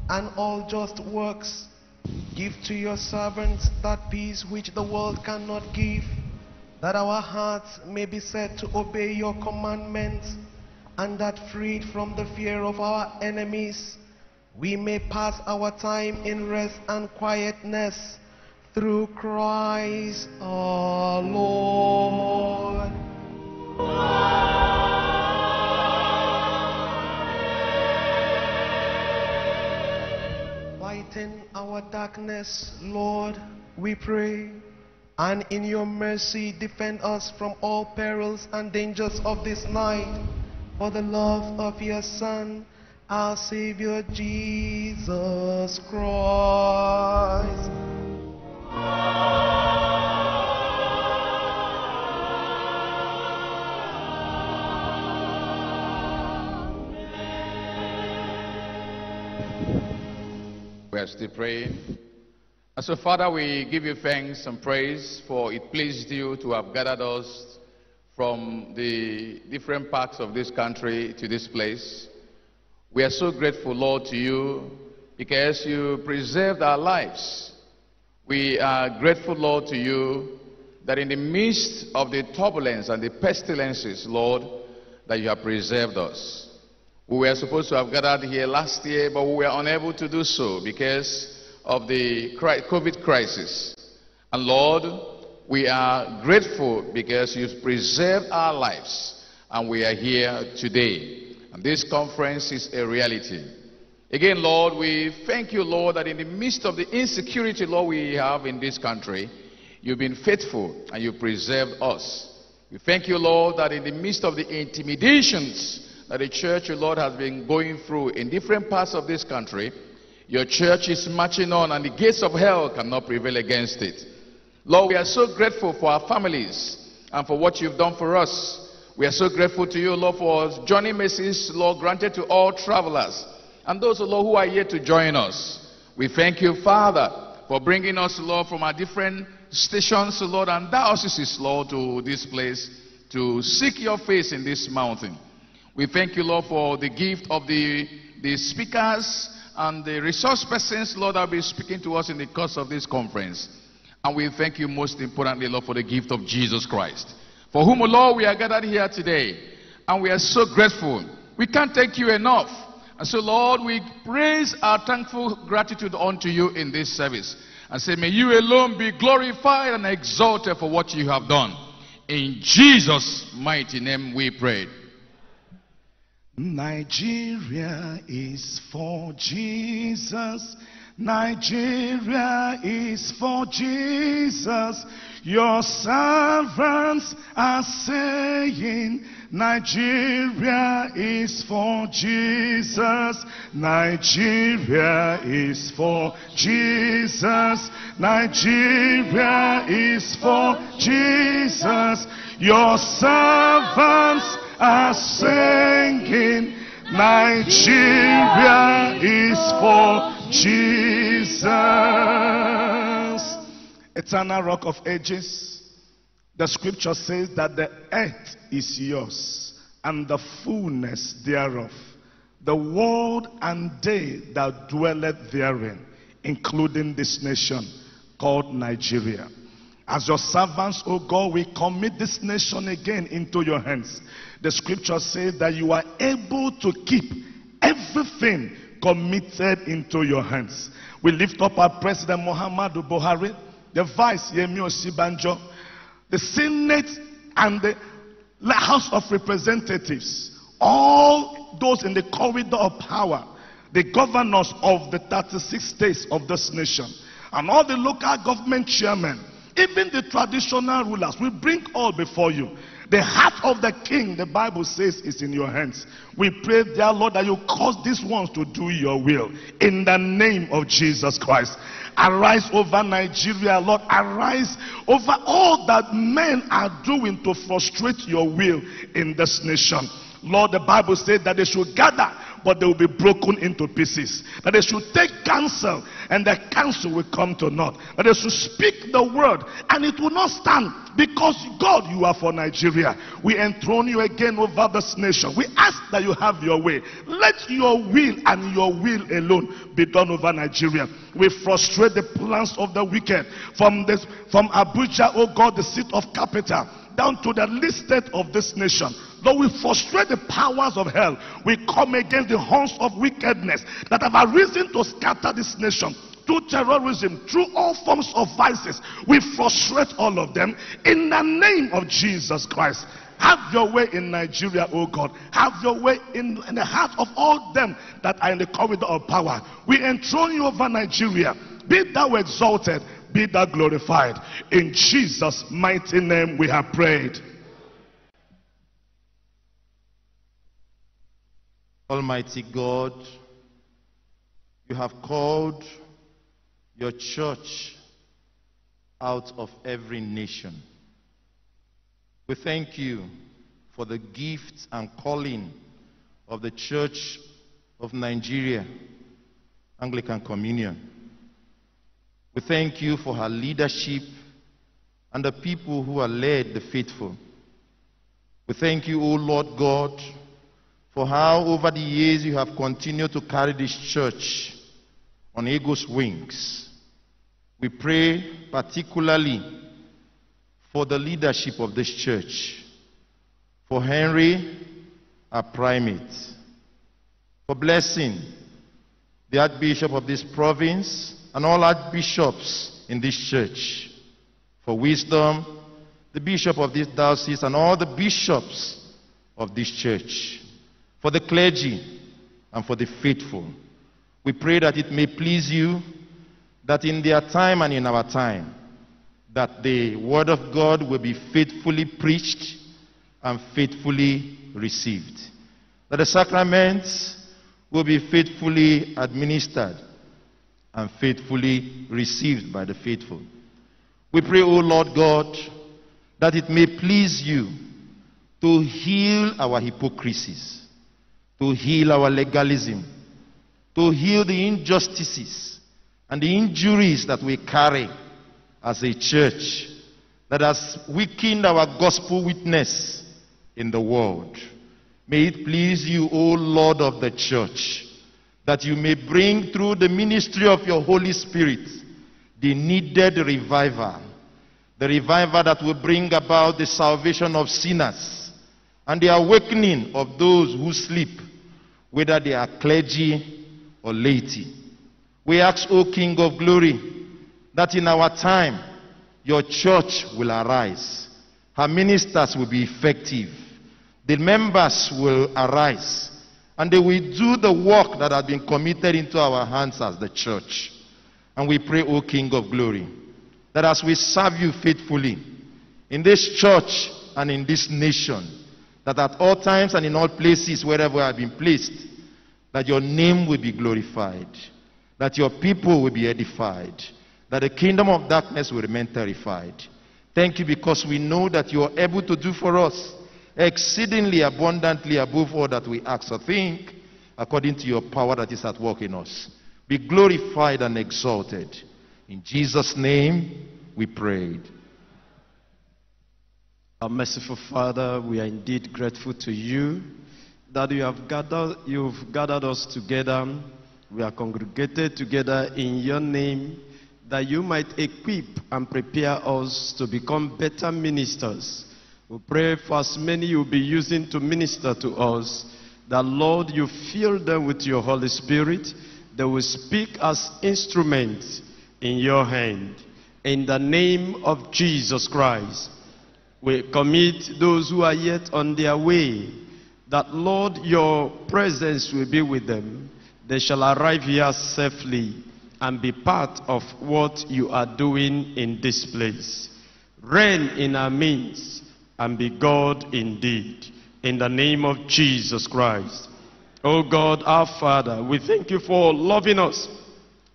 and all just works, give to your servants that peace which the world cannot give, that our hearts may be set to obey your commandments, and that freed from the fear of our enemies, we may pass our time in rest and quietness through Christ our Lord. Lighten our darkness, Lord, we pray. And in your mercy, defend us from all perils and dangers of this night. For the love of your Son, our Savior Jesus Christ. Are still praying. And so, Father, we give you thanks and praise for it pleased you to have gathered us from the different parts of this country to this place. We are so grateful, Lord, to you because you preserved our lives. We are grateful, Lord, to you that in the midst of the turbulence and the pestilences, Lord, that you have preserved us. We were supposed to have gathered here last year, but we were unable to do so because of the COVID crisis. And Lord, we are grateful because you've preserved our lives and we are here today. And this conference is a reality. Again, Lord, we thank you, Lord, that in the midst of the insecurity, Lord, we have in this country, you've been faithful and you preserved us. We thank you, Lord, that in the midst of the intimidations that the church, your Lord, has been going through in different parts of this country, your church is marching on and the gates of hell cannot prevail against it. Lord, we are so grateful for our families and for what you've done for us. We are so grateful to you, Lord, for journey mercies, Lord, granted to all travelers and those, Lord, who are yet to join us. We thank you, Father, for bringing us, Lord, from our different stations, Lord, and dioceses, Lord, to this place to seek your face in this mountain. We thank you, Lord, for the gift of the, the speakers and the resource persons, Lord, that will be speaking to us in the course of this conference. And we thank you most importantly, Lord, for the gift of Jesus Christ. For whom, Lord, we are gathered here today. And we are so grateful. We can't thank you enough. And so, Lord, we praise our thankful gratitude unto you in this service. And say, may you alone be glorified and exalted for what you have done. In Jesus' mighty name we pray. Nigeria is for Jesus. Nigeria is for Jesus. Your servants are saying, Nigeria is for Jesus. Nigeria is for Jesus. Nigeria is for Jesus. Your servants are singing, Nigeria is for Jesus, eternal rock of ages. The scripture says that the earth is yours and the fullness thereof, the world and they that dwelleth therein, including this nation called Nigeria. As your servants, O God, we commit this nation again into your hands. The scripture says that you are able to keep everything committed into your hands. We lift up our President Muhammadu Buhari, the Vice Yemi Osinbajo, the Senate and the House of Representatives, all those in the corridor of power, the governors of the 36 states of this nation, and all the local government chairmen, even the traditional rulers, we bring all before you. The heart of the king, the Bible says, is in your hands. We pray, dear Lord, that you cause these ones to do your will. In the name of Jesus Christ. Arise over Nigeria, Lord. Arise over all that men are doing to frustrate your will in this nation. Lord, the Bible said that they should gather but they will be broken into pieces. That they should take counsel, and the counsel will come to naught. That they should speak the word, and it will not stand. Because God, you are for Nigeria. We enthrone you again over this nation. We ask that you have your way. Let your will and your will alone be done over Nigeria. We frustrate the plans of the wicked from this from Abuja, oh God, the seat of capital down to the state of this nation. Though we frustrate the powers of hell, we come against the horns of wickedness that have arisen to scatter this nation through terrorism, through all forms of vices. We frustrate all of them in the name of Jesus Christ. Have your way in Nigeria, oh God. Have your way in, in the heart of all them that are in the corridor of power. We enthrone you over Nigeria. Be thou exalted be thou glorified. In Jesus' mighty name we have prayed. Almighty God, you have called your church out of every nation. We thank you for the gift and calling of the Church of Nigeria, Anglican Communion. We thank you for her leadership and the people who are led the faithful. We thank you, O Lord God, for how over the years you have continued to carry this church on eagle's wings. We pray particularly for the leadership of this church, for Henry, our primate, for blessing the Archbishop of this province and all Archbishops in this church, for wisdom, the Bishop of this diocese and all the bishops of this church, for the clergy and for the faithful. We pray that it may please you that in their time and in our time, that the word of God will be faithfully preached and faithfully received. That the sacraments will be faithfully administered and faithfully received by the faithful. We pray, O Lord God, that it may please you to heal our hypocrisies, to heal our legalism, to heal the injustices and the injuries that we carry as a church that has weakened our gospel witness in the world. May it please you, O Lord of the church, that you may bring through the ministry of your Holy Spirit the needed revival, the revival that will bring about the salvation of sinners and the awakening of those who sleep, whether they are clergy or laity. We ask, O King of glory, that in our time your church will arise, her ministers will be effective, the members will arise, and they will do the work that has been committed into our hands as the church. And we pray, O King of glory, that as we serve you faithfully in this church and in this nation, that at all times and in all places wherever we have been placed, that your name will be glorified, that your people will be edified, that the kingdom of darkness will remain terrified. Thank you because we know that you are able to do for us exceedingly abundantly above all that we ask or think, according to your power that is at work in us. Be glorified and exalted. In Jesus' name we prayed. Our merciful Father, we are indeed grateful to you that you have gathered, you've gathered us together. We are congregated together in your name that you might equip and prepare us to become better ministers. We pray for as many you'll be using to minister to us, that Lord, you fill them with your Holy Spirit. They will speak as instruments in your hand. In the name of Jesus Christ, we commit those who are yet on their way, that Lord, your presence will be with them. They shall arrive here safely and be part of what you are doing in this place. Reign in our midst and be God indeed. In the name of Jesus Christ. Oh God, our Father, we thank you for loving us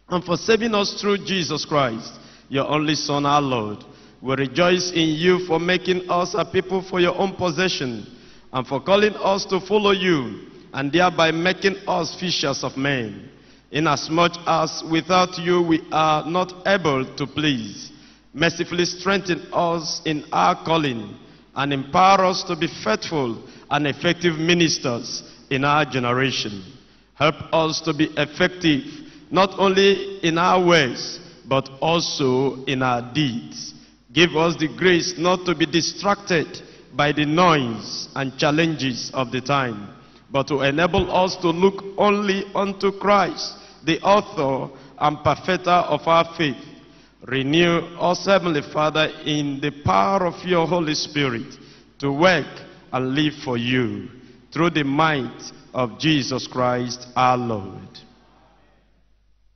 and for saving us through Jesus Christ, your only Son, our Lord. We rejoice in you for making us a people for your own possession and for calling us to follow you and thereby making us fishers of men. Inasmuch as without you we are not able to please, mercifully strengthen us in our calling and empower us to be faithful and effective ministers in our generation. Help us to be effective not only in our ways, but also in our deeds. Give us the grace not to be distracted by the noise and challenges of the time, but to enable us to look only unto Christ, the author and perfecter of our faith. Renew us, Heavenly Father, in the power of your Holy Spirit to work and live for you through the might of Jesus Christ our Lord.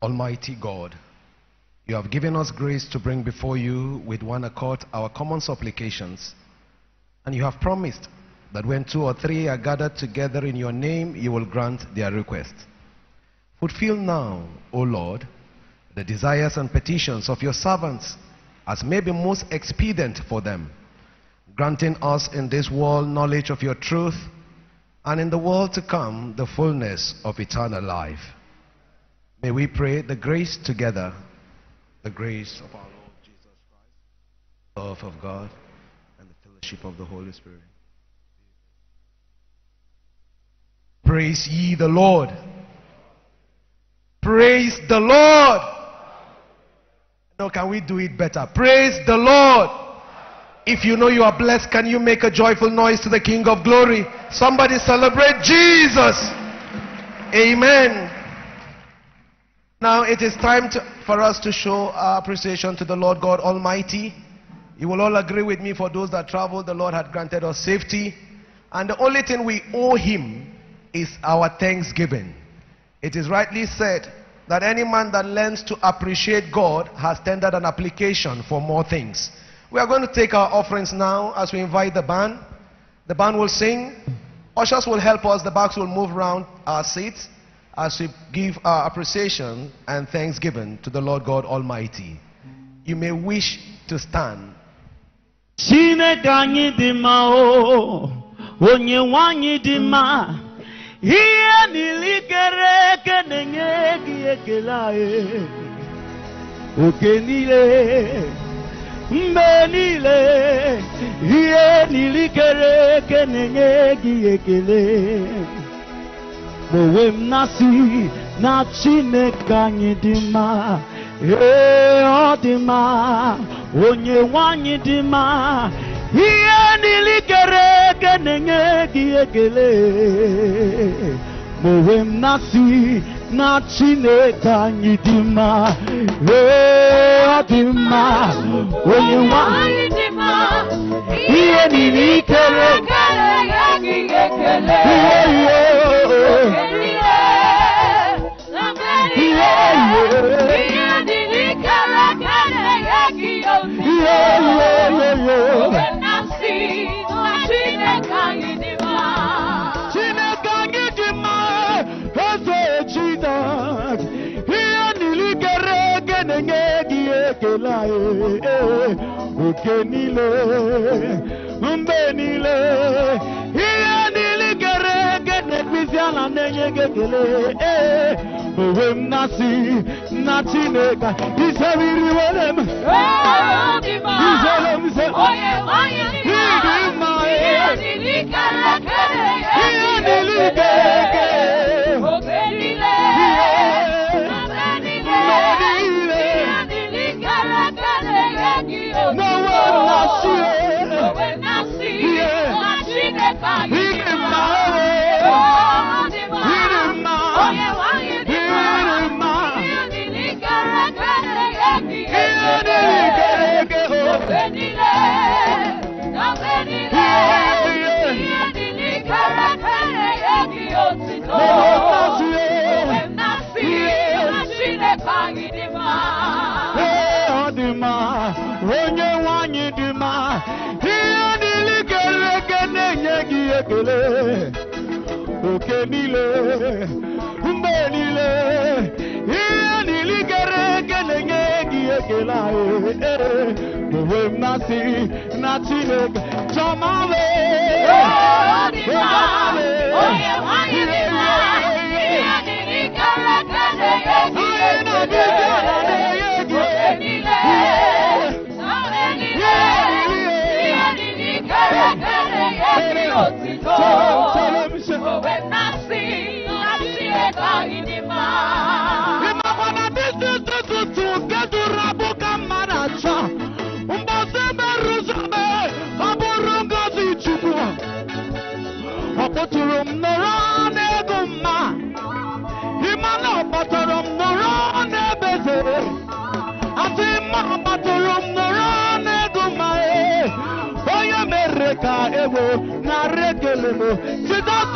Almighty God, you have given us grace to bring before you with one accord our common supplications. And you have promised that when two or three are gathered together in your name, you will grant their request. Fulfill now, O Lord, the desires and petitions of your servants as may be most expedient for them, granting us in this world knowledge of your truth, and in the world to come the fullness of eternal life. May we pray the grace together, the grace of our Lord Jesus Christ, the love of God, and the fellowship of the Holy Spirit. Praise ye the Lord. Praise the Lord. No, can we do it better? Praise the Lord. If you know you are blessed, can you make a joyful noise to the King of Glory? Somebody celebrate Jesus. Amen. Now it is time to, for us to show our appreciation to the Lord God Almighty. You will all agree with me for those that travel, the Lord had granted us safety. And the only thing we owe Him is our thanksgiving. It is rightly said that any man that learns to appreciate God has tendered an application for more things. We are going to take our offerings now as we invite the band. The band will sing. Ushers will help us. The backs will move around our seats as we give our appreciation and thanksgiving to the Lord God Almighty. You may wish to stand. o onye dị mma ihe niile kere eke na-enye gị ekele anyị. Oke niile mgbe niile ihe niile kere eke na-enye gị ekele. Ma onwe na-asị na chineke anyị onye nwanyị dị mma. Ihe niile kere eke na-enye gị ekele ma onwe m na-asị na chineke anyị dị mma ee ọ dị mma onye ihe ekele anyị eh, oke niile mgbe niile ihe niile kere eke na-ekpezi ala na-enye gị ekele ee onwe m na-asị na Chineke were m ekele oke niile mgbe niile ihe niile kere eke na-enye gị ekele anyị ee onwe m na-asị na Chineke chọmale ịmakwa na wewe sing, asiyeka idima imakona disi disi tunge durabu kamaracha mbosebe ruzabe aburungozi chukwu ọkpọtụrụ m nọrọ n'ego mma ịmana ọkpọtụrụ m nọrọ n'ebe zere asị mma ọkpọtụrụ m nọrọ n'ego mma onye mere ka ewo narị ekele m jizọs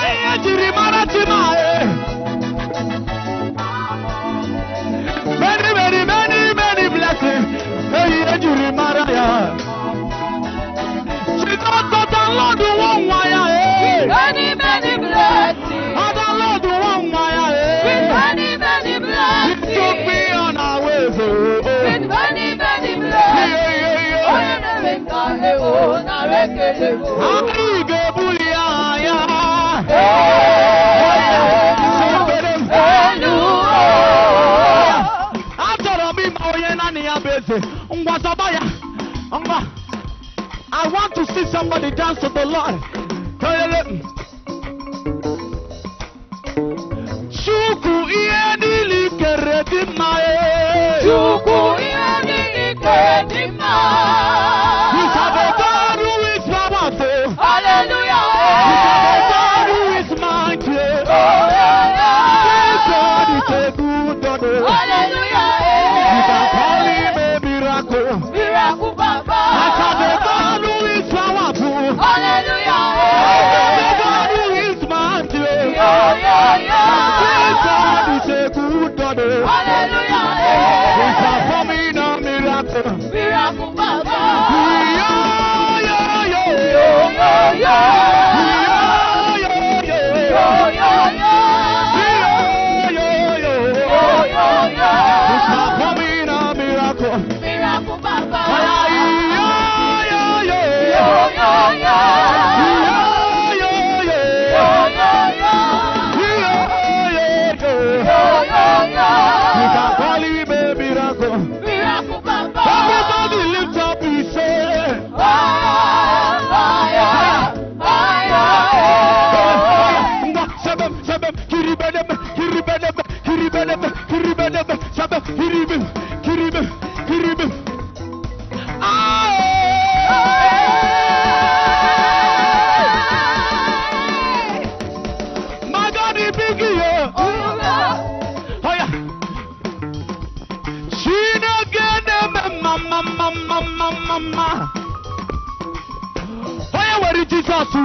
ما يجري مرتي معي ماني ماني ماني ماني بلاتي هي يجري مرايا شدات تدلد ووايا ماني ماني بلاتي أدلد ووايا ماني ماني بلاتي Took me on our way through. Many, many blessings. Oh, you're not making it. Oh, not making it. See somebody dance to the Lord.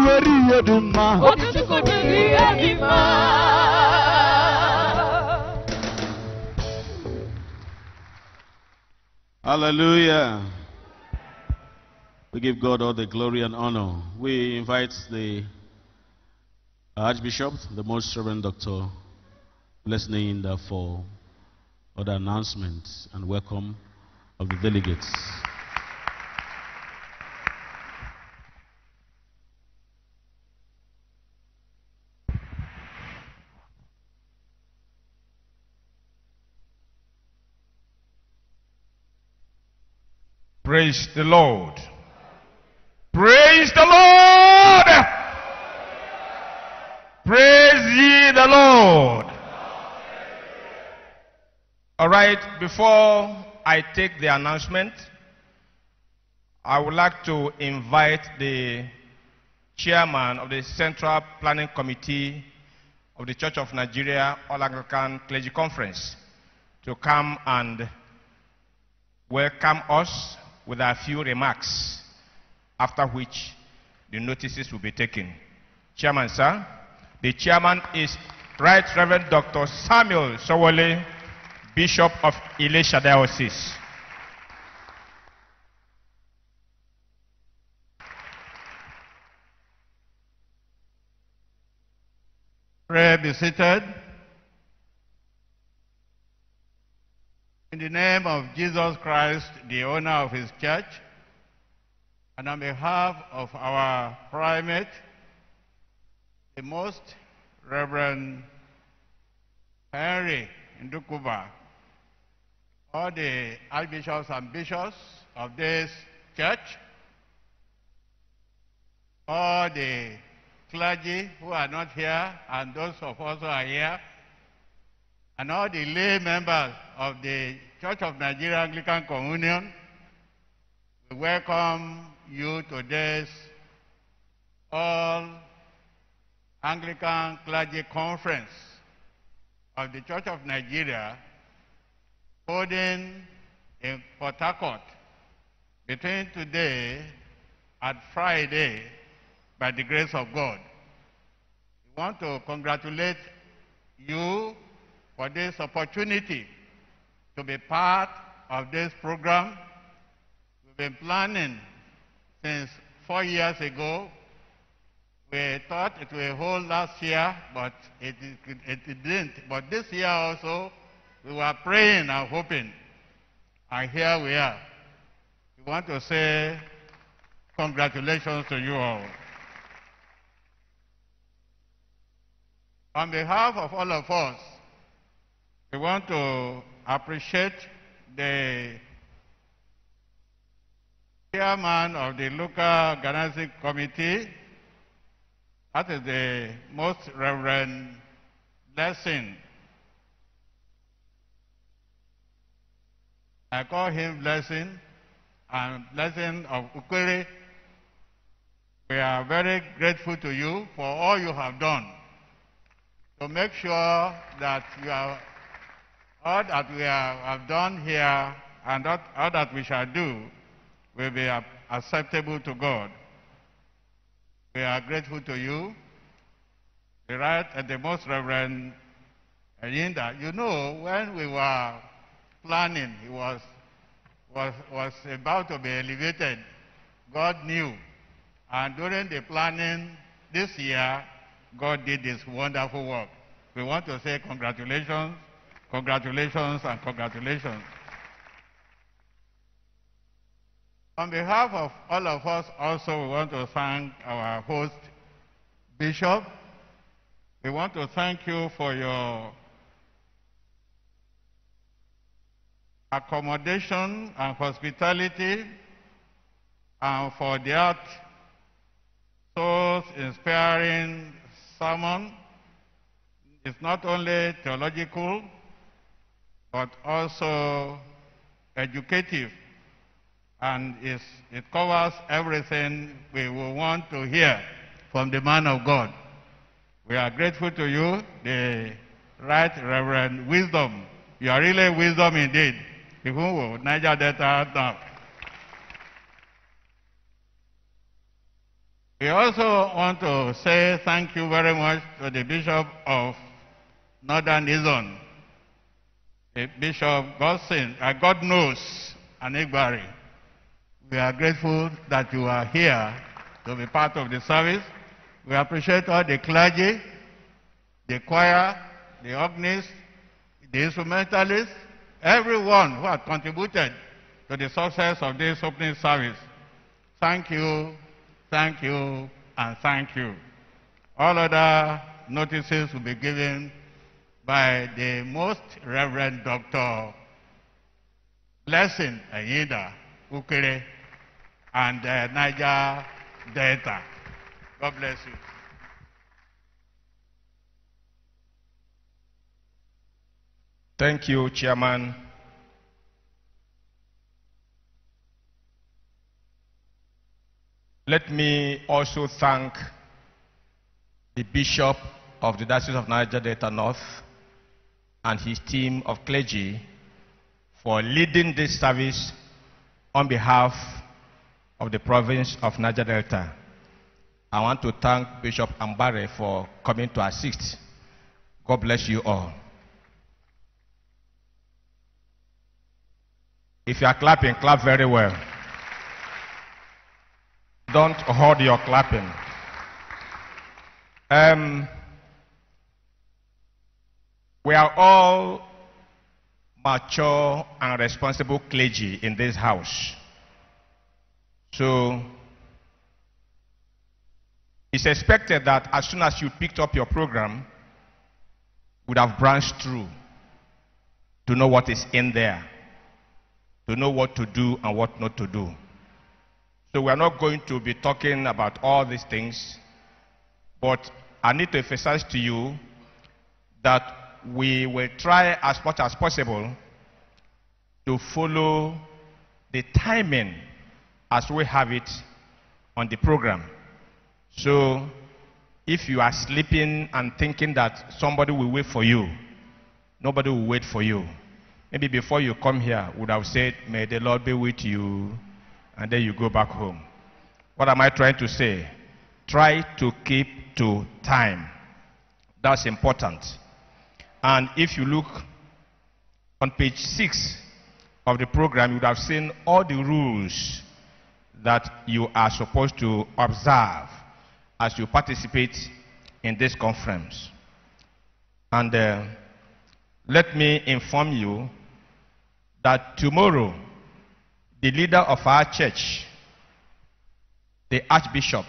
Mma. Hallelujah. We give God all the glory and honor. We invite the Archbishop, the Most Reverend Dr. Blessing for other announcements and welcome of the delegates. Praise the Lord. Praise the Lord. Praise ye the Lord. All right, before I take the announcement, I would like to invite the chairman of the Central Planning Committee of the Church of Nigeria All Anglican Clergy Conference to come and welcome us with a few remarks, after which the notices will be taken. Chairman, sir. The chairman is Right Reverend Dr. Samuel Sowole, Bishop of Elisha Diocese. Pray be seated. In the name of Jesus Christ, the owner of his church, and on behalf of our primate, the most Reverend Henry Ndukuba, all the archbishops and bishops of this church, all the clergy who are not here and those of us who are here, and all the lay members of the Church of Nigeria Anglican Communion, we welcome you to this all Anglican Clergy Conference of the Church of Nigeria holding in Port Harcourt between today and Friday by the grace of God. We want to congratulate you for this opportunity to be part of this program. We've been planning since four years ago. We thought it will hold last year, but it, it, it didn't. But this year also, we were praying and hoping. And here we are. We want to say Congratulations to you all. On behalf of all of us, we want to appreciate the chairman of the local organizing committee. That is the most Reverend Blessing. I call him Blessing and Blessing of Ikwerre. We are very grateful to you for all you have done to make sure that you are, all that we have, done here and that, all that we shall do will be acceptable to God. We are grateful to you. The right and the most Reverend Enyindah, you know, when we were planning, he was, was, was about to be elevated. God knew. And during the planning this year, God did this wonderful work. We want to say congratulations, congratulations, and congratulations. On behalf of all of us, also, we want to thank our host, Bishop. We want to thank you for your accommodation and hospitality and for that soul-inspiring sermon is not only theological, but also educative. And it covers everything we will want to hear from the man of God. We are grateful to you, the Right Reverend Wisdom. You are really wisdom indeed. Niger Delta North. We also want to say thank you very much to the Bishop of Northern Izon, Bishop Godson, uh, God knows, Anigbari. We are grateful that you are here to be part of the service. We appreciate all the clergy, the choir, the organist, the instrumentalists, everyone who has contributed to the success of this opening service. Thank you thank you, and thank you. All other notices will be given by the Most Reverend Dr. Blessing Enyindah Ikwerre and uh, Niger Delta. God bless you. Thank you, Chairman. Let me also thank the Bishop of the Diocese of Niger Delta North and his team of clergy for leading this service on behalf of the province of Niger Delta. I want to thank Bishop Ambare for coming to assist. God bless you all. If you are clapping, clap very well. Don't hold your clapping. Um, we are all mature and responsible clergy in this house. So, it's expected that as soon as you picked up your program, would have branched through to know what is in there, to know what to do and what not to do. So we are not going to be talking about all these things, but I need to emphasize to you that we will try as much as possible to follow the timing as we have it on the program. So if you are sleeping and thinking that somebody will wait for you, nobody will wait for you. Maybe before you come here, would have said, May the Lord be with you and then you go back home. What am I trying to say? Try to keep to time. That's important. And if you look on page 6 of the program, you would have seen all the rules that you are supposed to observe as you participate in this conference. And uh, let me inform you that tomorrow the leader of our church the Archbishop,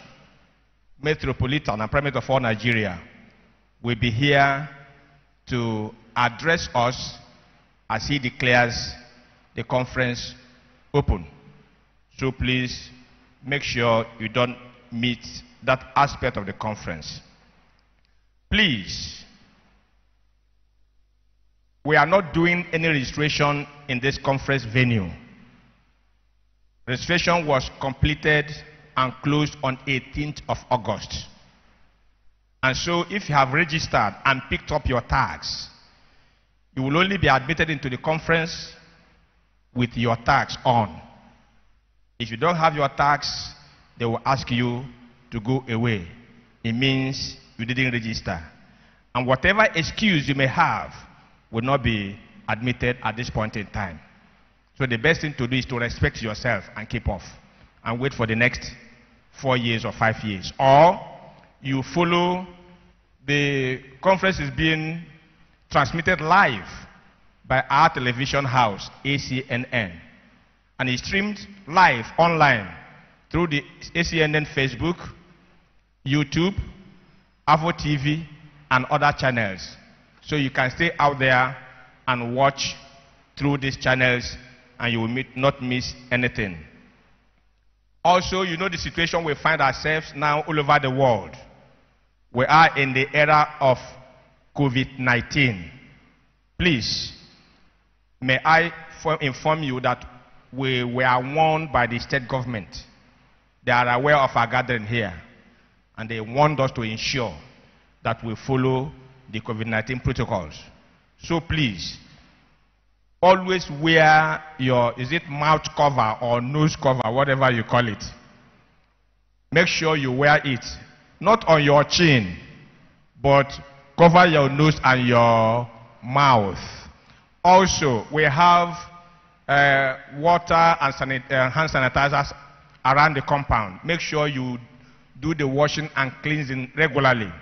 Metropolitan, and Primate of all Nigeria, will be here to address us as he declares the conference open. So please make sure you don't miss that aspect of the conference. Please, we are not doing any registration in this conference venue. Registration was completed and closed on 18th of August. And so if you have registered and picked up your tags, you will only be admitted into the conference with your tags on. If you don't have your tags, they will ask you to go away. It means you didn't register. And whatever excuse you may have will not be admitted at this point in time. So the best thing to do is to respect yourself and keep off and wait for the next four years or five years. Or you follow the conference is being transmitted live by our television house, ACNN. And it's streamed live online through the ACNN Facebook, YouTube, Avo TV, and other channels. So you can stay out there and watch through these channels and you will meet, not miss anything. Also, you know the situation we find ourselves now all over the world. We are in the era of COVID 19. Please, may I inform you that we were warned by the state government. They are aware of our gathering here, and they want us to ensure that we follow the COVID 19 protocols. So please, always wear your, is it mouth cover or nose cover, whatever you call it. Make sure you wear it, not on your chin, but cover your nose and your mouth. Also, we have uh, water and sanit- uh, hand sanitizers around the compound. Make sure you do the washing and cleansing regularly.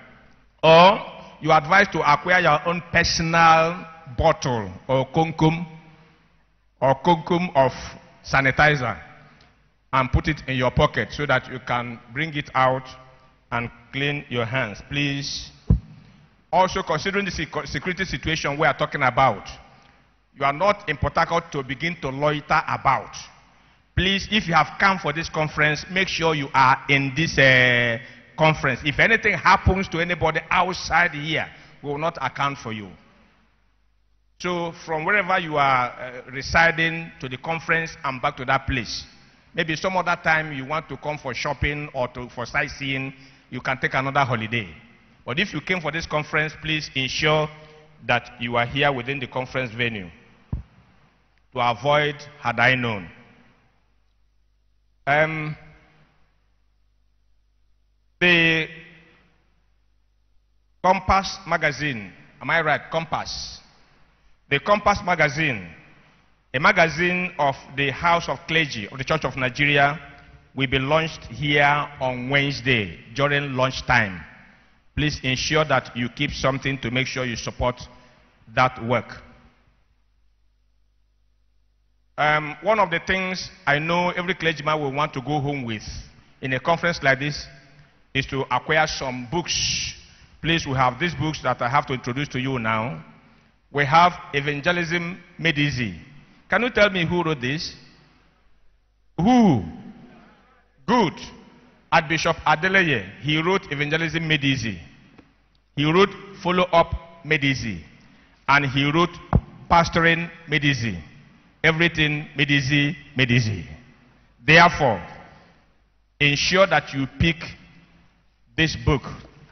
Or you are advised to acquire your own personal bottle or kunkum or kunkum of sanitizer and put it in your pocket so that you can bring it out and clean your hands. Please. Also, considering the security situation we are talking about, you are not in Harcourt to begin to loiter about. Please, if you have come for this conference, make sure you are in this uh, conference. If anything happens to anybody outside here, we will not account for you. So, from wherever you are uh, residing to the conference and back to that place, maybe some other time you want to come for shopping or to, for sightseeing, you can take another holiday. But if you came for this conference, please ensure that you are here within the conference venue to avoid had I known. Um, the Compass magazine, am I right? Compass. The Compass magazine, a magazine of the House of Clergy of the Church of Nigeria, will be launched here on Wednesday during lunchtime. Please ensure that you keep something to make sure you support that work. Um, one of the things I know every clergyman will want to go home with in a conference like this is to acquire some books. Please, we have these books that I have to introduce to you now. We have Evangelism Made Easy. Can you tell me who wrote this? Who? Good. Archbishop Adeleye, he wrote Evangelism Made Easy. He wrote Follow Up Made Easy. And he wrote Pastoring Made Easy. Everything made easy, made easy. Therefore, ensure that you pick this book,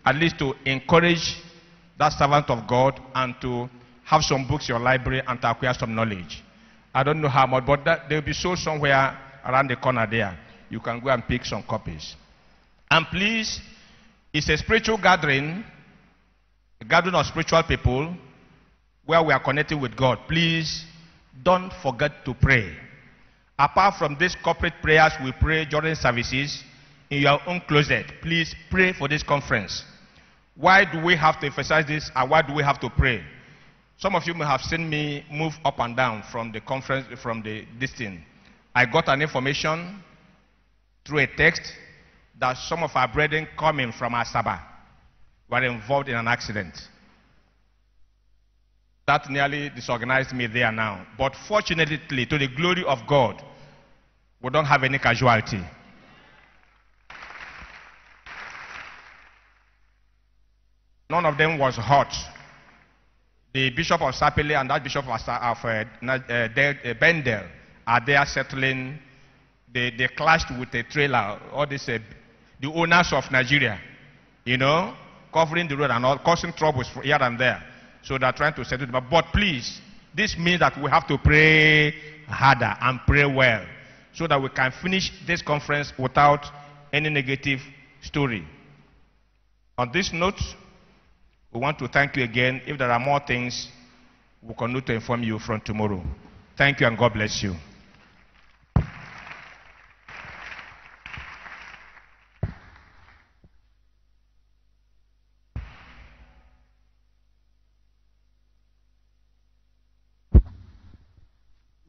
at least to encourage that servant of God and to have some books in your library and to acquire some knowledge. I don't know how much, but that, they'll be sold somewhere around the corner there. You can go and pick some copies. And please, it's a spiritual gathering, a gathering of spiritual people where we are connecting with God. Please don't forget to pray. Apart from these corporate prayers we pray during services in your own closet, please pray for this conference. Why do we have to emphasize this and why do we have to pray? Some of you may have seen me move up and down from the conference, from the thing. I got an information through a text that some of our brethren coming from Asaba were involved in an accident. That nearly disorganized me there now. But fortunately, to the glory of God, we don't have any casualty. None of them was hurt. The Bishop of Sapele and that Bishop of, of uh, uh, Bendel are there settling. They, they clashed with a trailer, all this, uh, the owners of Nigeria, you know, covering the road and all, causing troubles here and there. So they're trying to settle it. But please, this means that we have to pray harder and pray well so that we can finish this conference without any negative story. On this note, we want to thank you again. If there are more things, we'll continue to inform you from tomorrow. Thank you and God bless you.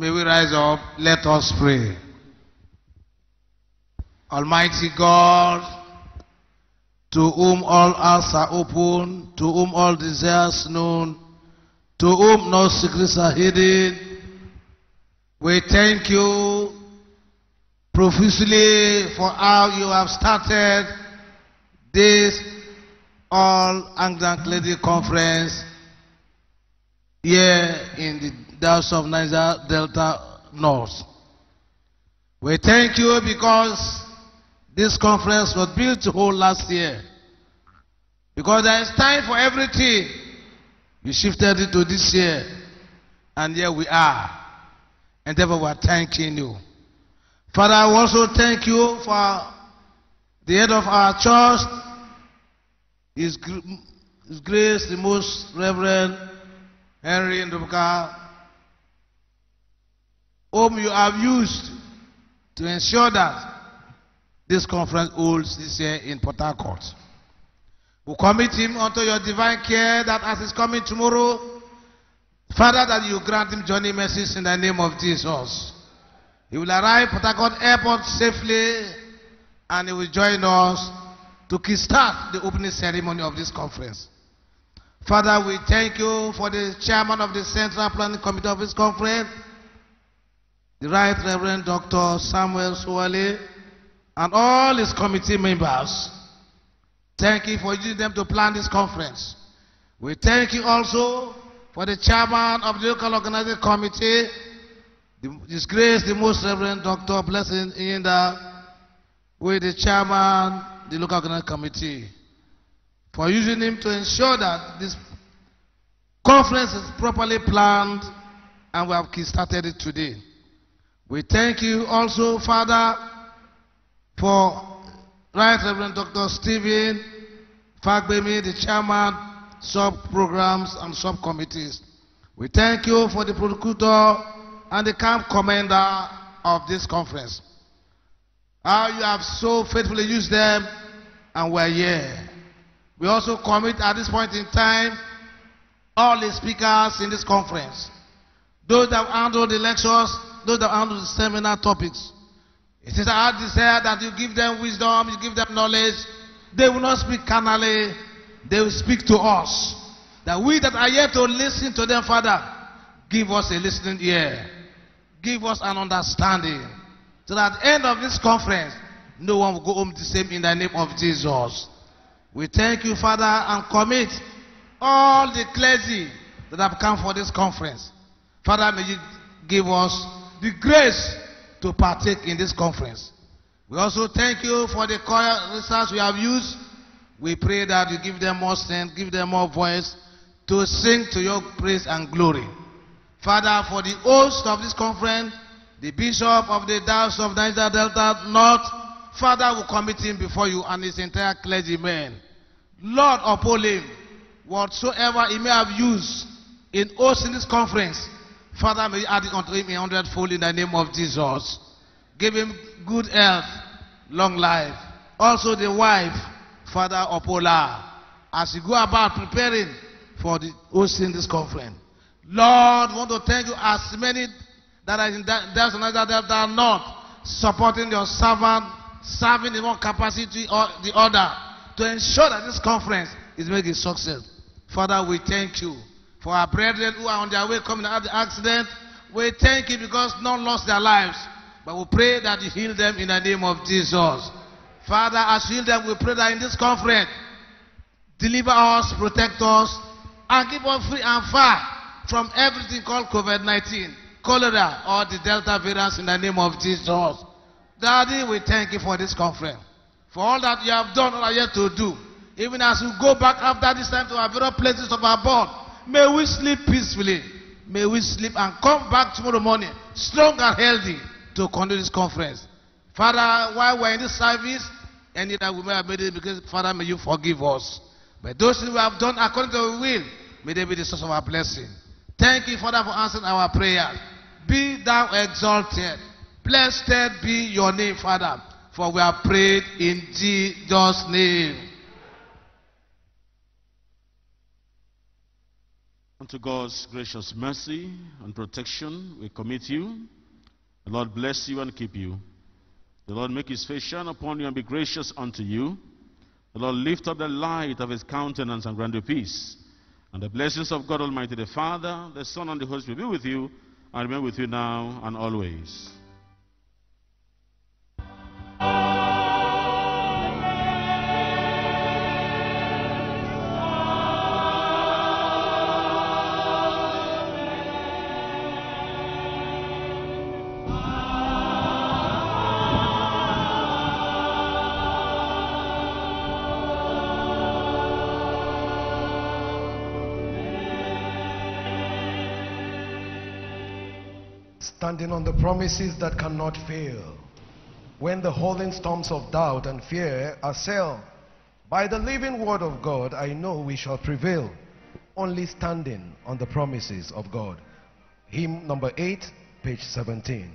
May rise up, let us pray. Almighty God, to whom all hearts are open, to whom all desires known, to whom no secrets are hidden, we thank you profusely for how you have started this All Anglican Lady Conference here in the Of Niger Delta North. We thank you because this conference was built to hold last year. Because there is time for everything. You shifted it to this year. And here we are. And therefore we are thanking you. Father, I also thank you for the head of our church, His, His Grace, the Most Reverend Henry Ndukuba, whom you have used to ensure that this conference holds this year in Port Harcourt. We commit him unto your divine care that as he's coming tomorrow, Father, that you grant him journey mercies in the name of Jesus. He will arrive Port Harcourt Airport safely and he will join us to kickstart the opening ceremony of this conference. Father, we thank you for the chairman of the Central Planning Committee of this conference, the Right Reverend Dr. Samuel Suwale, and all his committee members. Thank you for using them to plan this conference. We thank you also for the chairman of the local organizing committee, the the most reverend Dr. Blessing Enyindah, with the chairman, the local organizing committee, for using him to ensure that this conference is properly planned and we have started it today. We thank you also, Father, for Right Reverend Dr. Stephen Fagbemi, the chairman, sub-programs and sub-committees. We thank you for the prosecutor and the camp commander of this conference. How you have so faithfully used them and we're here. We also commit at this point in time all the speakers in this conference, those that handle the lectures, those that handle the seminar topics, it is our desire that you give them wisdom, you give them knowledge. They will not speak carnally, they will speak to us. That we that are here to listen to them, Father, give us a listening ear. Give us an understanding. So that at the end of this conference, no one will go home the same in the name of Jesus. We thank you, Father, and commit all the clergy that have come for this conference. Father, may you give us the grace to partake in this conference. We also thank you for the choir we have used. We pray that you give them more strength, give them more voice to sing to your praise and glory. Father, for the host of this conference, the bishop of the Dalles of Niger Delta North, Father, will commit him before you and his entire clergymen. Lord, uphold him. Whatsoever he may have used in hosting this conference, Father, may you add unto him a hundredfold in the name of Jesus. Give him good health, long life. Also the wife, Father Opola, as you go about preparing for the hosting this conference. Lord, want to thank you as many that are in Delta that are not supporting your servant serving in one capacity or the other to ensure that this conference is making success. Father, we thank you for our brethren who are on their way coming out of the accident. We thank you because none lost their lives. But we pray that you heal them in the name of Jesus. Father, as you heal them, we pray that in this conference, deliver us, protect us, and keep us free and far from everything called COVID-19, cholera, or the Delta virus in the name of Jesus. Daddy, we thank you for this conference, for all that you have done or are yet to do. Even as we go back after this time to our various places of our abode, may we sleep peacefully. May we sleep and come back tomorrow morning strong and healthy to continue this conference. Father, while we're in this service, any that we may have made it because Father, may you forgive us. But those things we have done according to your will, may they be the source of our blessing. Thank you, Father, for answering our prayers. Be thou exalted. Blessed be your name, Father, for we have prayed in Jesus' name. Unto God's gracious mercy and protection, we commit you. The Lord bless you and keep you. The Lord make his face shine upon you and be gracious unto you. The Lord lift up the light of his countenance and grant you peace. And the blessings of God Almighty, the Father, the Son, and the Holy Spirit be with you and remain with you now and always. Standing on the promises that cannot fail. When the holding storms of doubt and fear assail, by the living word of God, I know we shall prevail, only standing on the promises of God. Hymn number 8, page 17.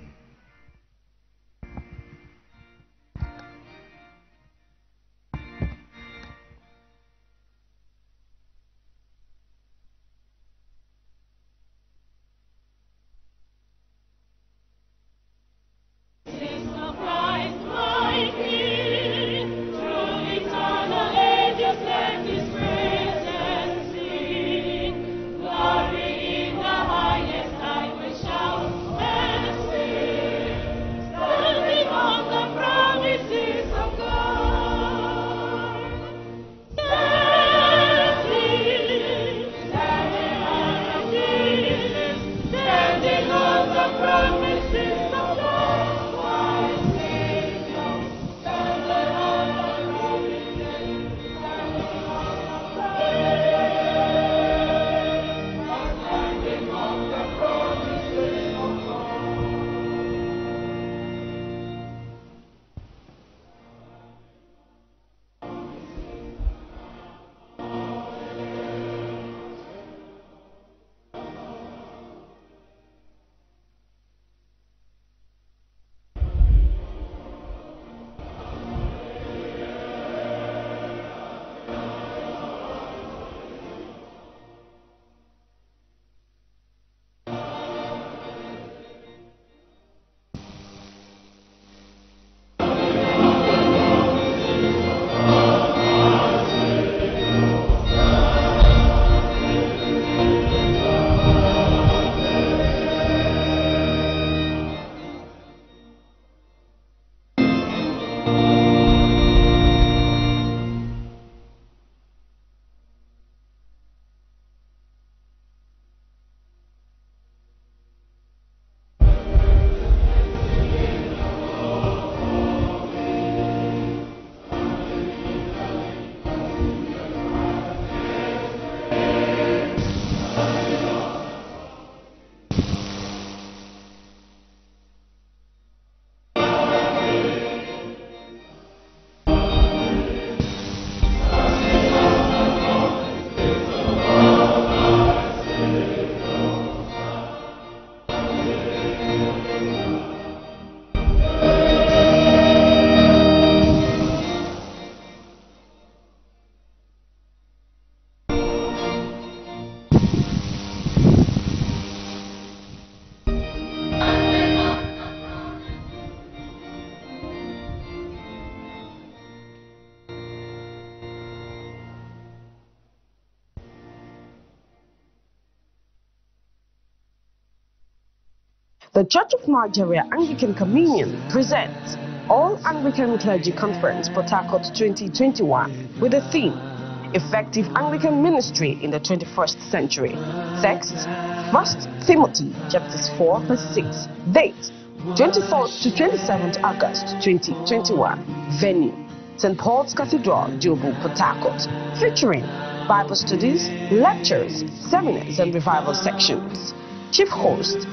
The Church of Nigeria Anglican Communion presents All Anglican Clergy Conference Port Harcourt 2021 with the theme Effective Anglican Ministry in the 21st Century. Text 1 Timothy chapters 4 verse 6. Date 24th to 27th August 2021. Venue St. Paul's Cathedral, Diobu, Port Harcourt. Featuring Bible studies, lectures, seminars, and revival sections. Chief host